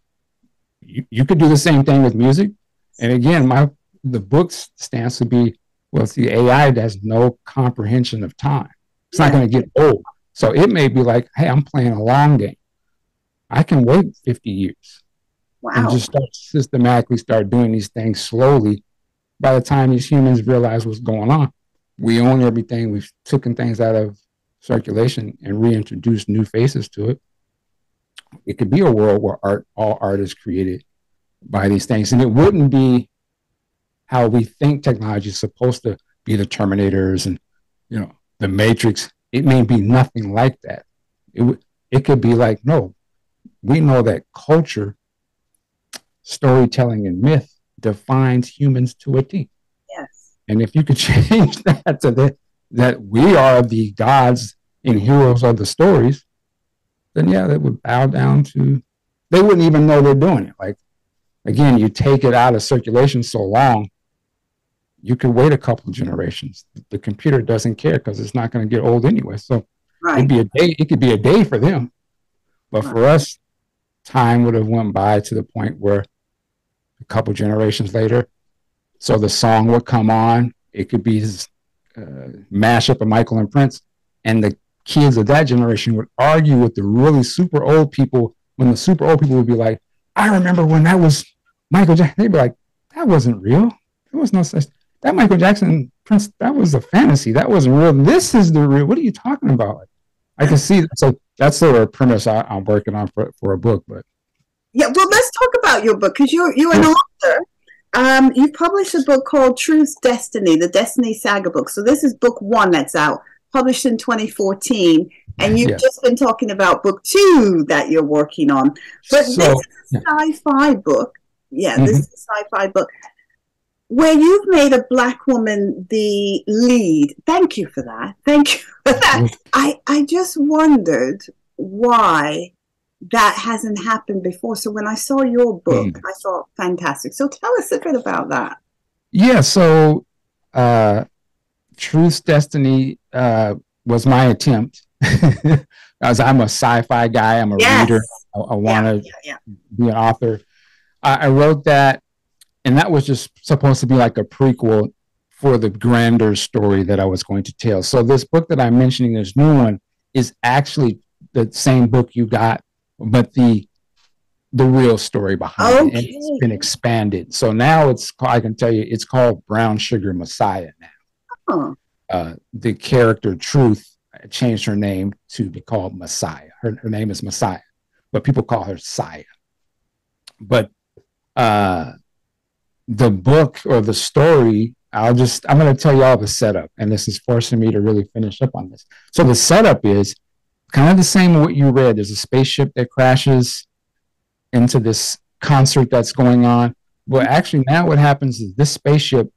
you, you could do the same thing with music and again my the book's stance would be well, it's the AI that has no comprehension of time. It's yeah. not going to get old. So it may be like, hey, I'm playing a long game. I can wait 50 years wow. and just start systematically start doing these things slowly. By the time these humans realize what's going on, we own everything. We've taken things out of circulation and reintroduced new faces to it. It could be a world where art, all art is created by these things. And it wouldn't be how we think technology is supposed to be the terminators and you know the matrix it may be nothing like that it it could be like no we know that culture storytelling and myth defines humans to a t yes and if you could change that to that that we are the gods and heroes of the stories then yeah they would bow down to they wouldn't even know they're doing it like again you take it out of circulation so long you could wait a couple generations. The computer doesn't care because it's not going to get old anyway. So right. it'd be a day. It could be a day for them, but right. for us, time would have went by to the point where a couple generations later, so the song would come on. It could be his uh, mashup of Michael and Prince, and the kids of that generation would argue with the really super old people. When the super old people would be like, "I remember when that was Michael Jackson," they'd be like, "That wasn't real. There was no such." that Michael Jackson Prince, that was a fantasy. That wasn't real. This is the real. What are you talking about? I can see. So that's sort of a premise I, am working on for, for a book. But Yeah, well, let's talk about your book because you're you're an author. Um, you published a book called Truth's Destiny, the Destiny Saga book. So this is book one that's out, published in 2014, and you've just been talking about book two that you're working on. But so, this is a sci-fi book. Yeah, mm-hmm. this is a sci-fi book where you've made a black woman the lead. Thank you for that. Thank you for that. I, I just wondered why that hasn't happened before. So when I saw your book, mm. I thought fantastic. So tell us a bit about that. Yeah. So, uh, Truth's Destiny uh, was my attempt. As I'm a sci-fi guy, I'm a yes. reader. I, I want to yeah, yeah, yeah. be an author. I, I wrote that, and that was just supposed to be like a prequel for the grander story that I was going to tell. So this book that I'm mentioning, this new one, is actually the same book you got but the the real story behind okay. it. It's been expanded. So now it's I can tell you it's called Brown Sugar Messiah now. Huh. Uh, the character Truth changed her name to be called Messiah. Her, her name is Messiah, but people call her Saya. But uh, the book or the story, I'll just I'm going to tell you all the setup, and this is forcing me to really finish up on this. So the setup is kind of the same what you read. There's a spaceship that crashes into this concert that's going on. Well, actually, now what happens is this spaceship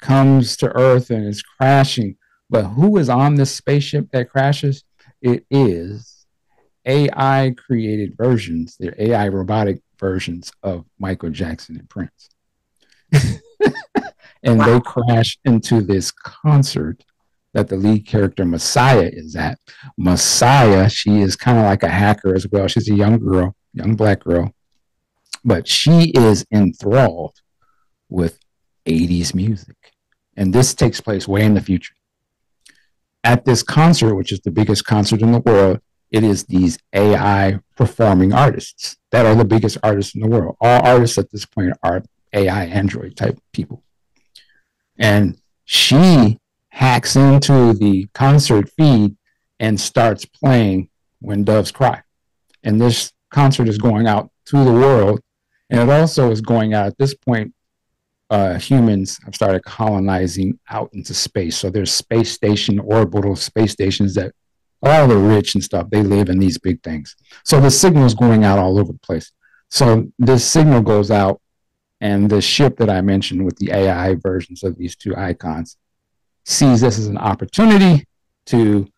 comes to Earth and is crashing. But who is on this spaceship that crashes? It is AI created versions, they're AI robotic versions of Michael Jackson and Prince. and wow. they crash into this concert that the lead character Messiah is at. Messiah, she is kind of like a hacker as well. She's a young girl, young black girl, but she is enthralled with 80s music. And this takes place way in the future. At this concert, which is the biggest concert in the world, it is these AI performing artists that are the biggest artists in the world. All artists at this point are AI android type people. And she hacks into the concert feed and starts playing When Doves Cry. And this concert is going out to the world. And it also is going out at this point. Uh, humans have started colonizing out into space. So there's space station, orbital space stations that a lot of the rich and stuff, they live in these big things. So the signal is going out all over the place. So this signal goes out, and the ship that I mentioned with the AI versions of these two icons sees this as an opportunity to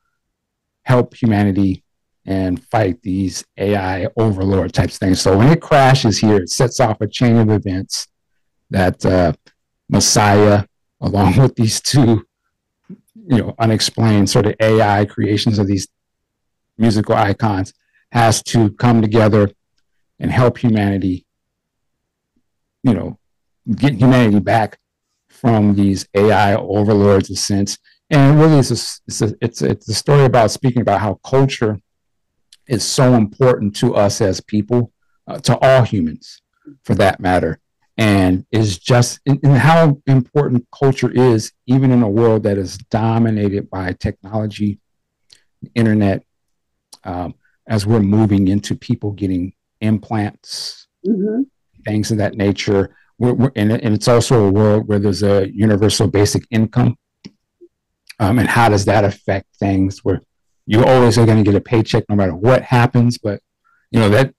help humanity and fight these AI overlord types things. So when it crashes here, it sets off a chain of events that uh, Messiah, along with these two, you know, unexplained sort of AI creations of these musical icons, has to come together and help humanity, you know, get humanity back from these AI overlords, a sense. And really, it's a, it's a, it's a, it's a story about speaking about how culture is so important to us as people, uh, to all humans, for that matter, and is just and how important culture is, even in a world that is dominated by technology, internet. Um, as we're moving into people getting implants, mm-hmm. things of that nature, we're, we're and, and, it's also a world where there's a universal basic income. Um, and how does that affect things where you always are going to get a paycheck no matter what happens? But, you know, that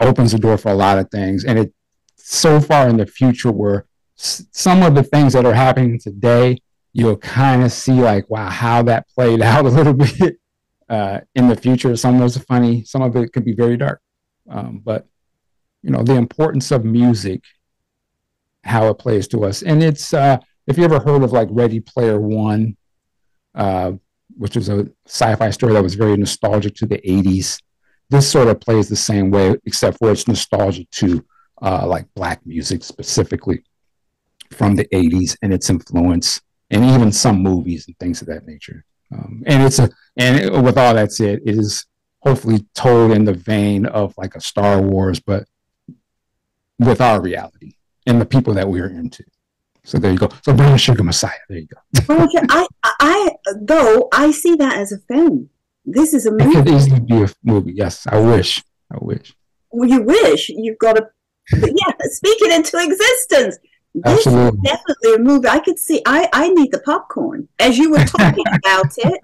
opens the door for a lot of things. And it's so far in the future where some of the things that are happening today, you'll kind of see like, wow, how that played out a little bit uh, in the future. Some of those are funny, some of it could be very dark. Um, but, you know, the importance of music how it plays to us. And it's uh, if you ever heard of like Ready Player One, uh, which was a sci-fi story that was very nostalgic to the '80s. This sort of plays the same way, except for it's nostalgic to uh, like black music specifically from the '80s and its influence, and even some movies and things of that nature. Um, and it's a and it, with all that said, it is hopefully told in the vein of like a Star Wars, but with our reality and the people that we're into. So there you go. So Brown Sugar Messiah. There you go. okay, I, I, though I see that as a film. This is a movie. It could easily be a movie. Yes, I wish. I wish. well, you wish you've got to, yeah, speak it into existence. This Absolutely. is definitely a movie. I could see. I I need the popcorn as you were talking about it.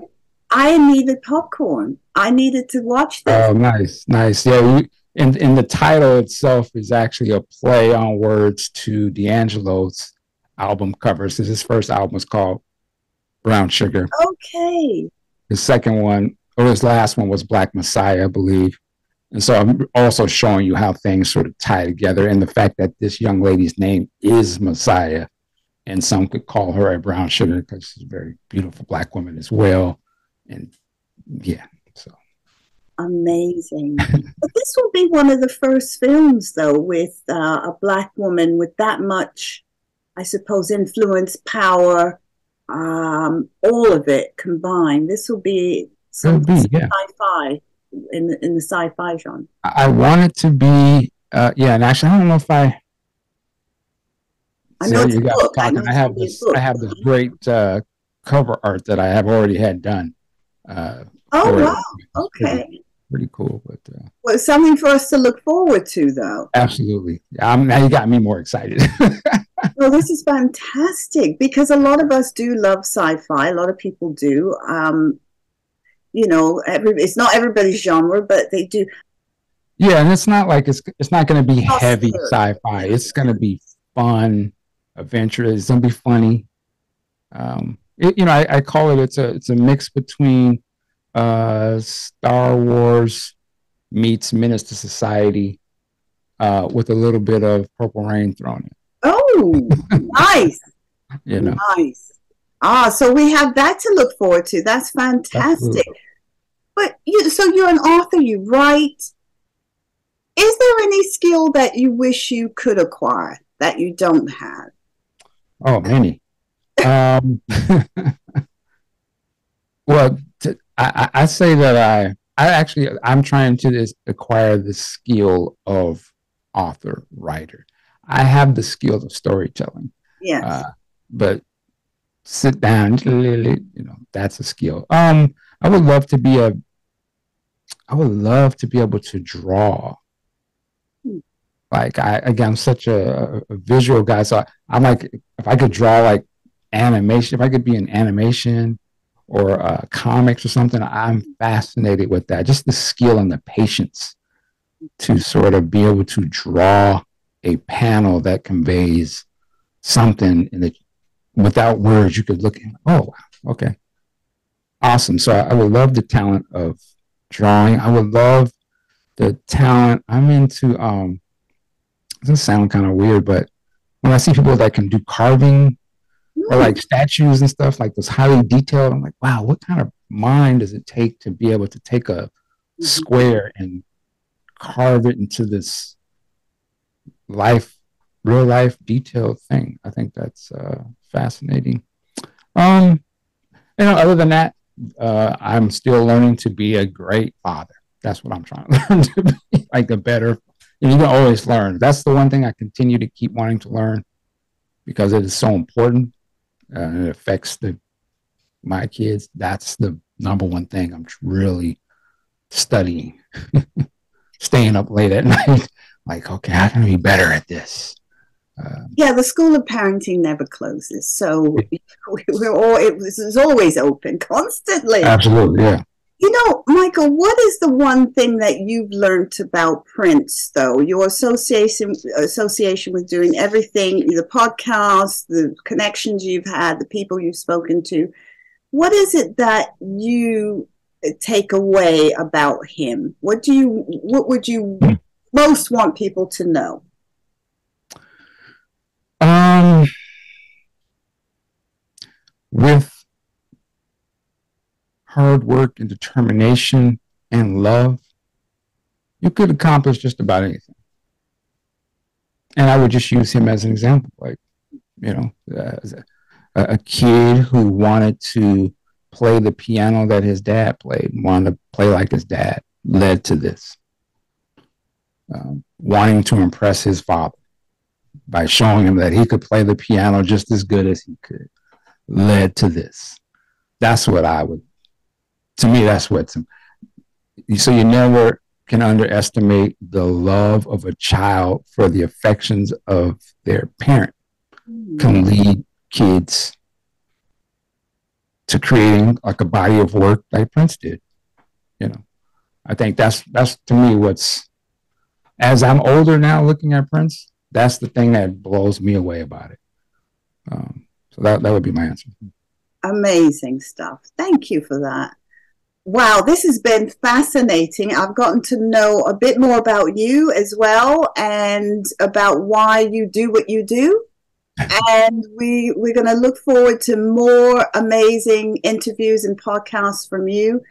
I needed popcorn. I needed to watch this. Oh, nice, nice. Yeah, we, and and the title itself is actually a play on words to D'Angelo's album covers. His first album was called Brown Sugar. Okay. His second one, or his last one, was Black Messiah, I believe. And so I'm also showing you how things sort of tie together and the fact that this young lady's name is Messiah. And some could call her a brown sugar because she's a very beautiful black woman as well. And yeah. Amazing. but this will be one of the first films, though, with uh, a black woman with that much, I suppose, influence, power, um, all of it combined. This will be some be, yeah. sci-fi in the, in the sci-fi genre. I want it to be, uh, yeah. And actually, I don't know if I. I know you got talking. I, I have this. I have this great uh, cover art that I have already had done. Uh, oh wow! Okay. Pretty, cool, but uh, well, something for us to look forward to, though. Absolutely. Um, now you got me more excited. well, this is fantastic because a lot of us do love sci-fi. A lot of people do. Um, you know, every, it's not everybody's genre, but they do. Yeah, and it's not like it's it's not going to be heavy sci-fi. It's going to be fun, adventurous. It's going to be funny. Um, it, you know, I, I, call it it's a it's a mix between uh, Star Wars meets Menace to Society uh, with a little bit of Purple Rain thrown in. Oh, nice. you know, nice. Ah, so we have that to look forward to. That's fantastic. Absolutely. But you, so you're an author. You write. Is there any skill that you wish you could acquire that you don't have? Oh, many. um, well, to, I, I say that I, I actually, I'm trying to this, acquire the skill of author writer. I have the skill of storytelling. Yeah. Uh, but sit down, you know, that's a skill. Um, I would love to be a, I would love to be able to draw. Hmm. Like I, again, I'm such a, a visual guy, so I, I'm like, if I could draw like animation, if I could be an animation or uh, comics or something, I'm fascinated with that. Just the skill and the patience to sort of be able to draw a panel that conveys something in the without words you could look at oh wow, okay. Awesome. So I, would love the talent of drawing. I would love the talent i'm into um it doesn't sound kind of weird but when i see people that can do carving or like statues and stuff like this highly detailed i'm like wow what kind of mind does it take to be able to take a mm-hmm. square and carve it into this life, real life, detailed thing. I think that's uh, fascinating. Um, you know, other than that, uh, I'm still learning to be a great father. That's what I'm trying to learn to be like a better. You, know, you can always learn. That's the one thing I continue to keep wanting to learn because it is so important. Uh, and it affects the my kids. That's the number one thing I'm really studying. Staying up late at night like, okay, how can I be better at this? Uh, yeah, the school of parenting never closes, so we're all it was always open constantly. Absolutely, yeah. You know, Michael, what is the one thing that you've learned about Prince, though? Your association association with doing everything, the podcast, the connections you've had, the people you've spoken to. What is it that you take away about him? What do you? What would you most want people to know? Um, with hard work and determination and love, you could accomplish just about anything. And I would just use him as an example, like, you know, a, a kid who wanted to play the piano that his dad played, wanted to play like his dad, led to this um, wanting to impress his father by showing him that he could play the piano just as good as he could, led to this. That's what I would, to me, that's what's, so you never, can underestimate the love of a child for the affections of their parent mm-hmm. can lead kids to creating like a body of work like Prince did. You know, I think that's that's to me what's as I'm older now looking at Prince, that's the thing that blows me away about it. Um, so that that would be my answer. Amazing stuff. Thank you for that. Wow, this has been fascinating. I've gotten to know a bit more about you as well and about why you do what you do. and we we're going to look forward to more amazing interviews and podcasts from you.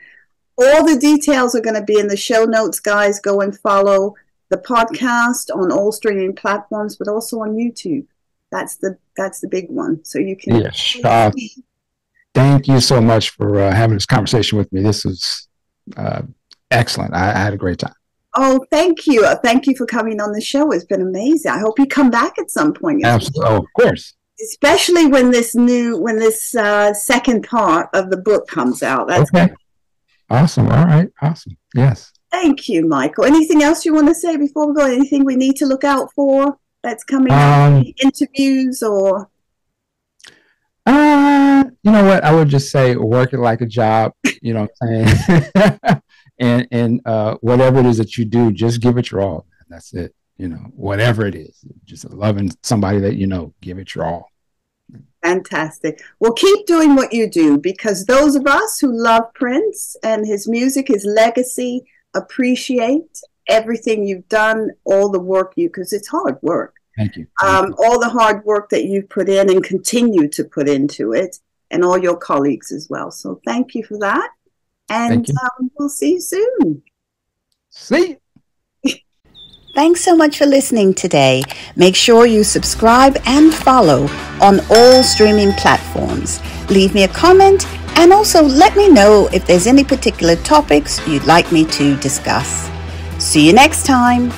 All the details are going to be in the show notes, guys. Go and follow the podcast on all streaming platforms, but also on YouTube. That's the that's the big one. So you can. Yes. Uh, thank you so much for uh, having this conversation with me. This was uh, excellent. I, I, had a great time. Oh, thank you. Uh, thank you for coming on the show. It's been amazing. I hope you come back at some point. Absolutely. Oh, of course. Especially when this new, when this uh, second part of the book comes out. That's okay. Awesome. All right. Awesome. Yes. Thank you, Michael. Anything else you want to say before we go? Anything we need to look out for that's coming um, Interviews or? Uh, you know what? I would just say work it like a job. You know what I'm saying? and and uh, whatever it is that you do, just give it your all. That's it. You know, whatever it is, just loving somebody that you know, give it your all. Fantastic. Well, keep doing what you do because those of us who love Prince and his music, his legacy, appreciate everything you've done, all the work you, because it's hard work. Thank you. Um, all the hard work that you've put in and continue to put into it, and all your colleagues as well. So thank you for that. And um, we'll see you soon. See Thanks so much for listening today. Make sure you subscribe and follow on all streaming platforms. Leave me a comment and also let me know if there's any particular topics you'd like me to discuss. See you next time.